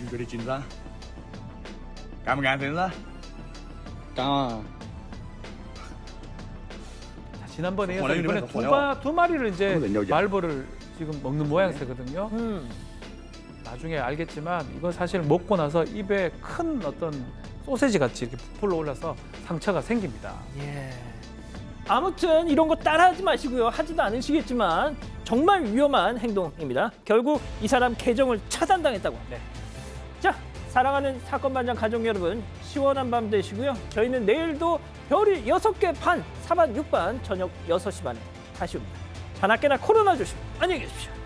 Şu göre için ra. Cảm ơn anh ra. 까. 자, 지난번에 이어서 이번에 두, 마, 두 마리를 이제 말벌을 지금 먹는 아, 모양새거든요. 네. 음. 나중에 알겠지만 이건 사실 먹고 나서 입에 큰 어떤 소세지 같이 이렇게 부풀러 올라서 상처가 생깁니다. 예. 아무튼 이런 거 따라하지 마시고요. 하지도 않으시겠지만 정말 위험한 행동입니다. 결국 이 사람 계정을 차단당했다고. 네. 자, 사랑하는 사건 반장 가족 여러분, 시원한 밤 되시고요. 저희는 내일도 별이 여섯 개 반, 사반 육반 저녁 여섯 시 반에 다시 옵니다. 자나깨나 코로나 조심. 안녕히 계십시오.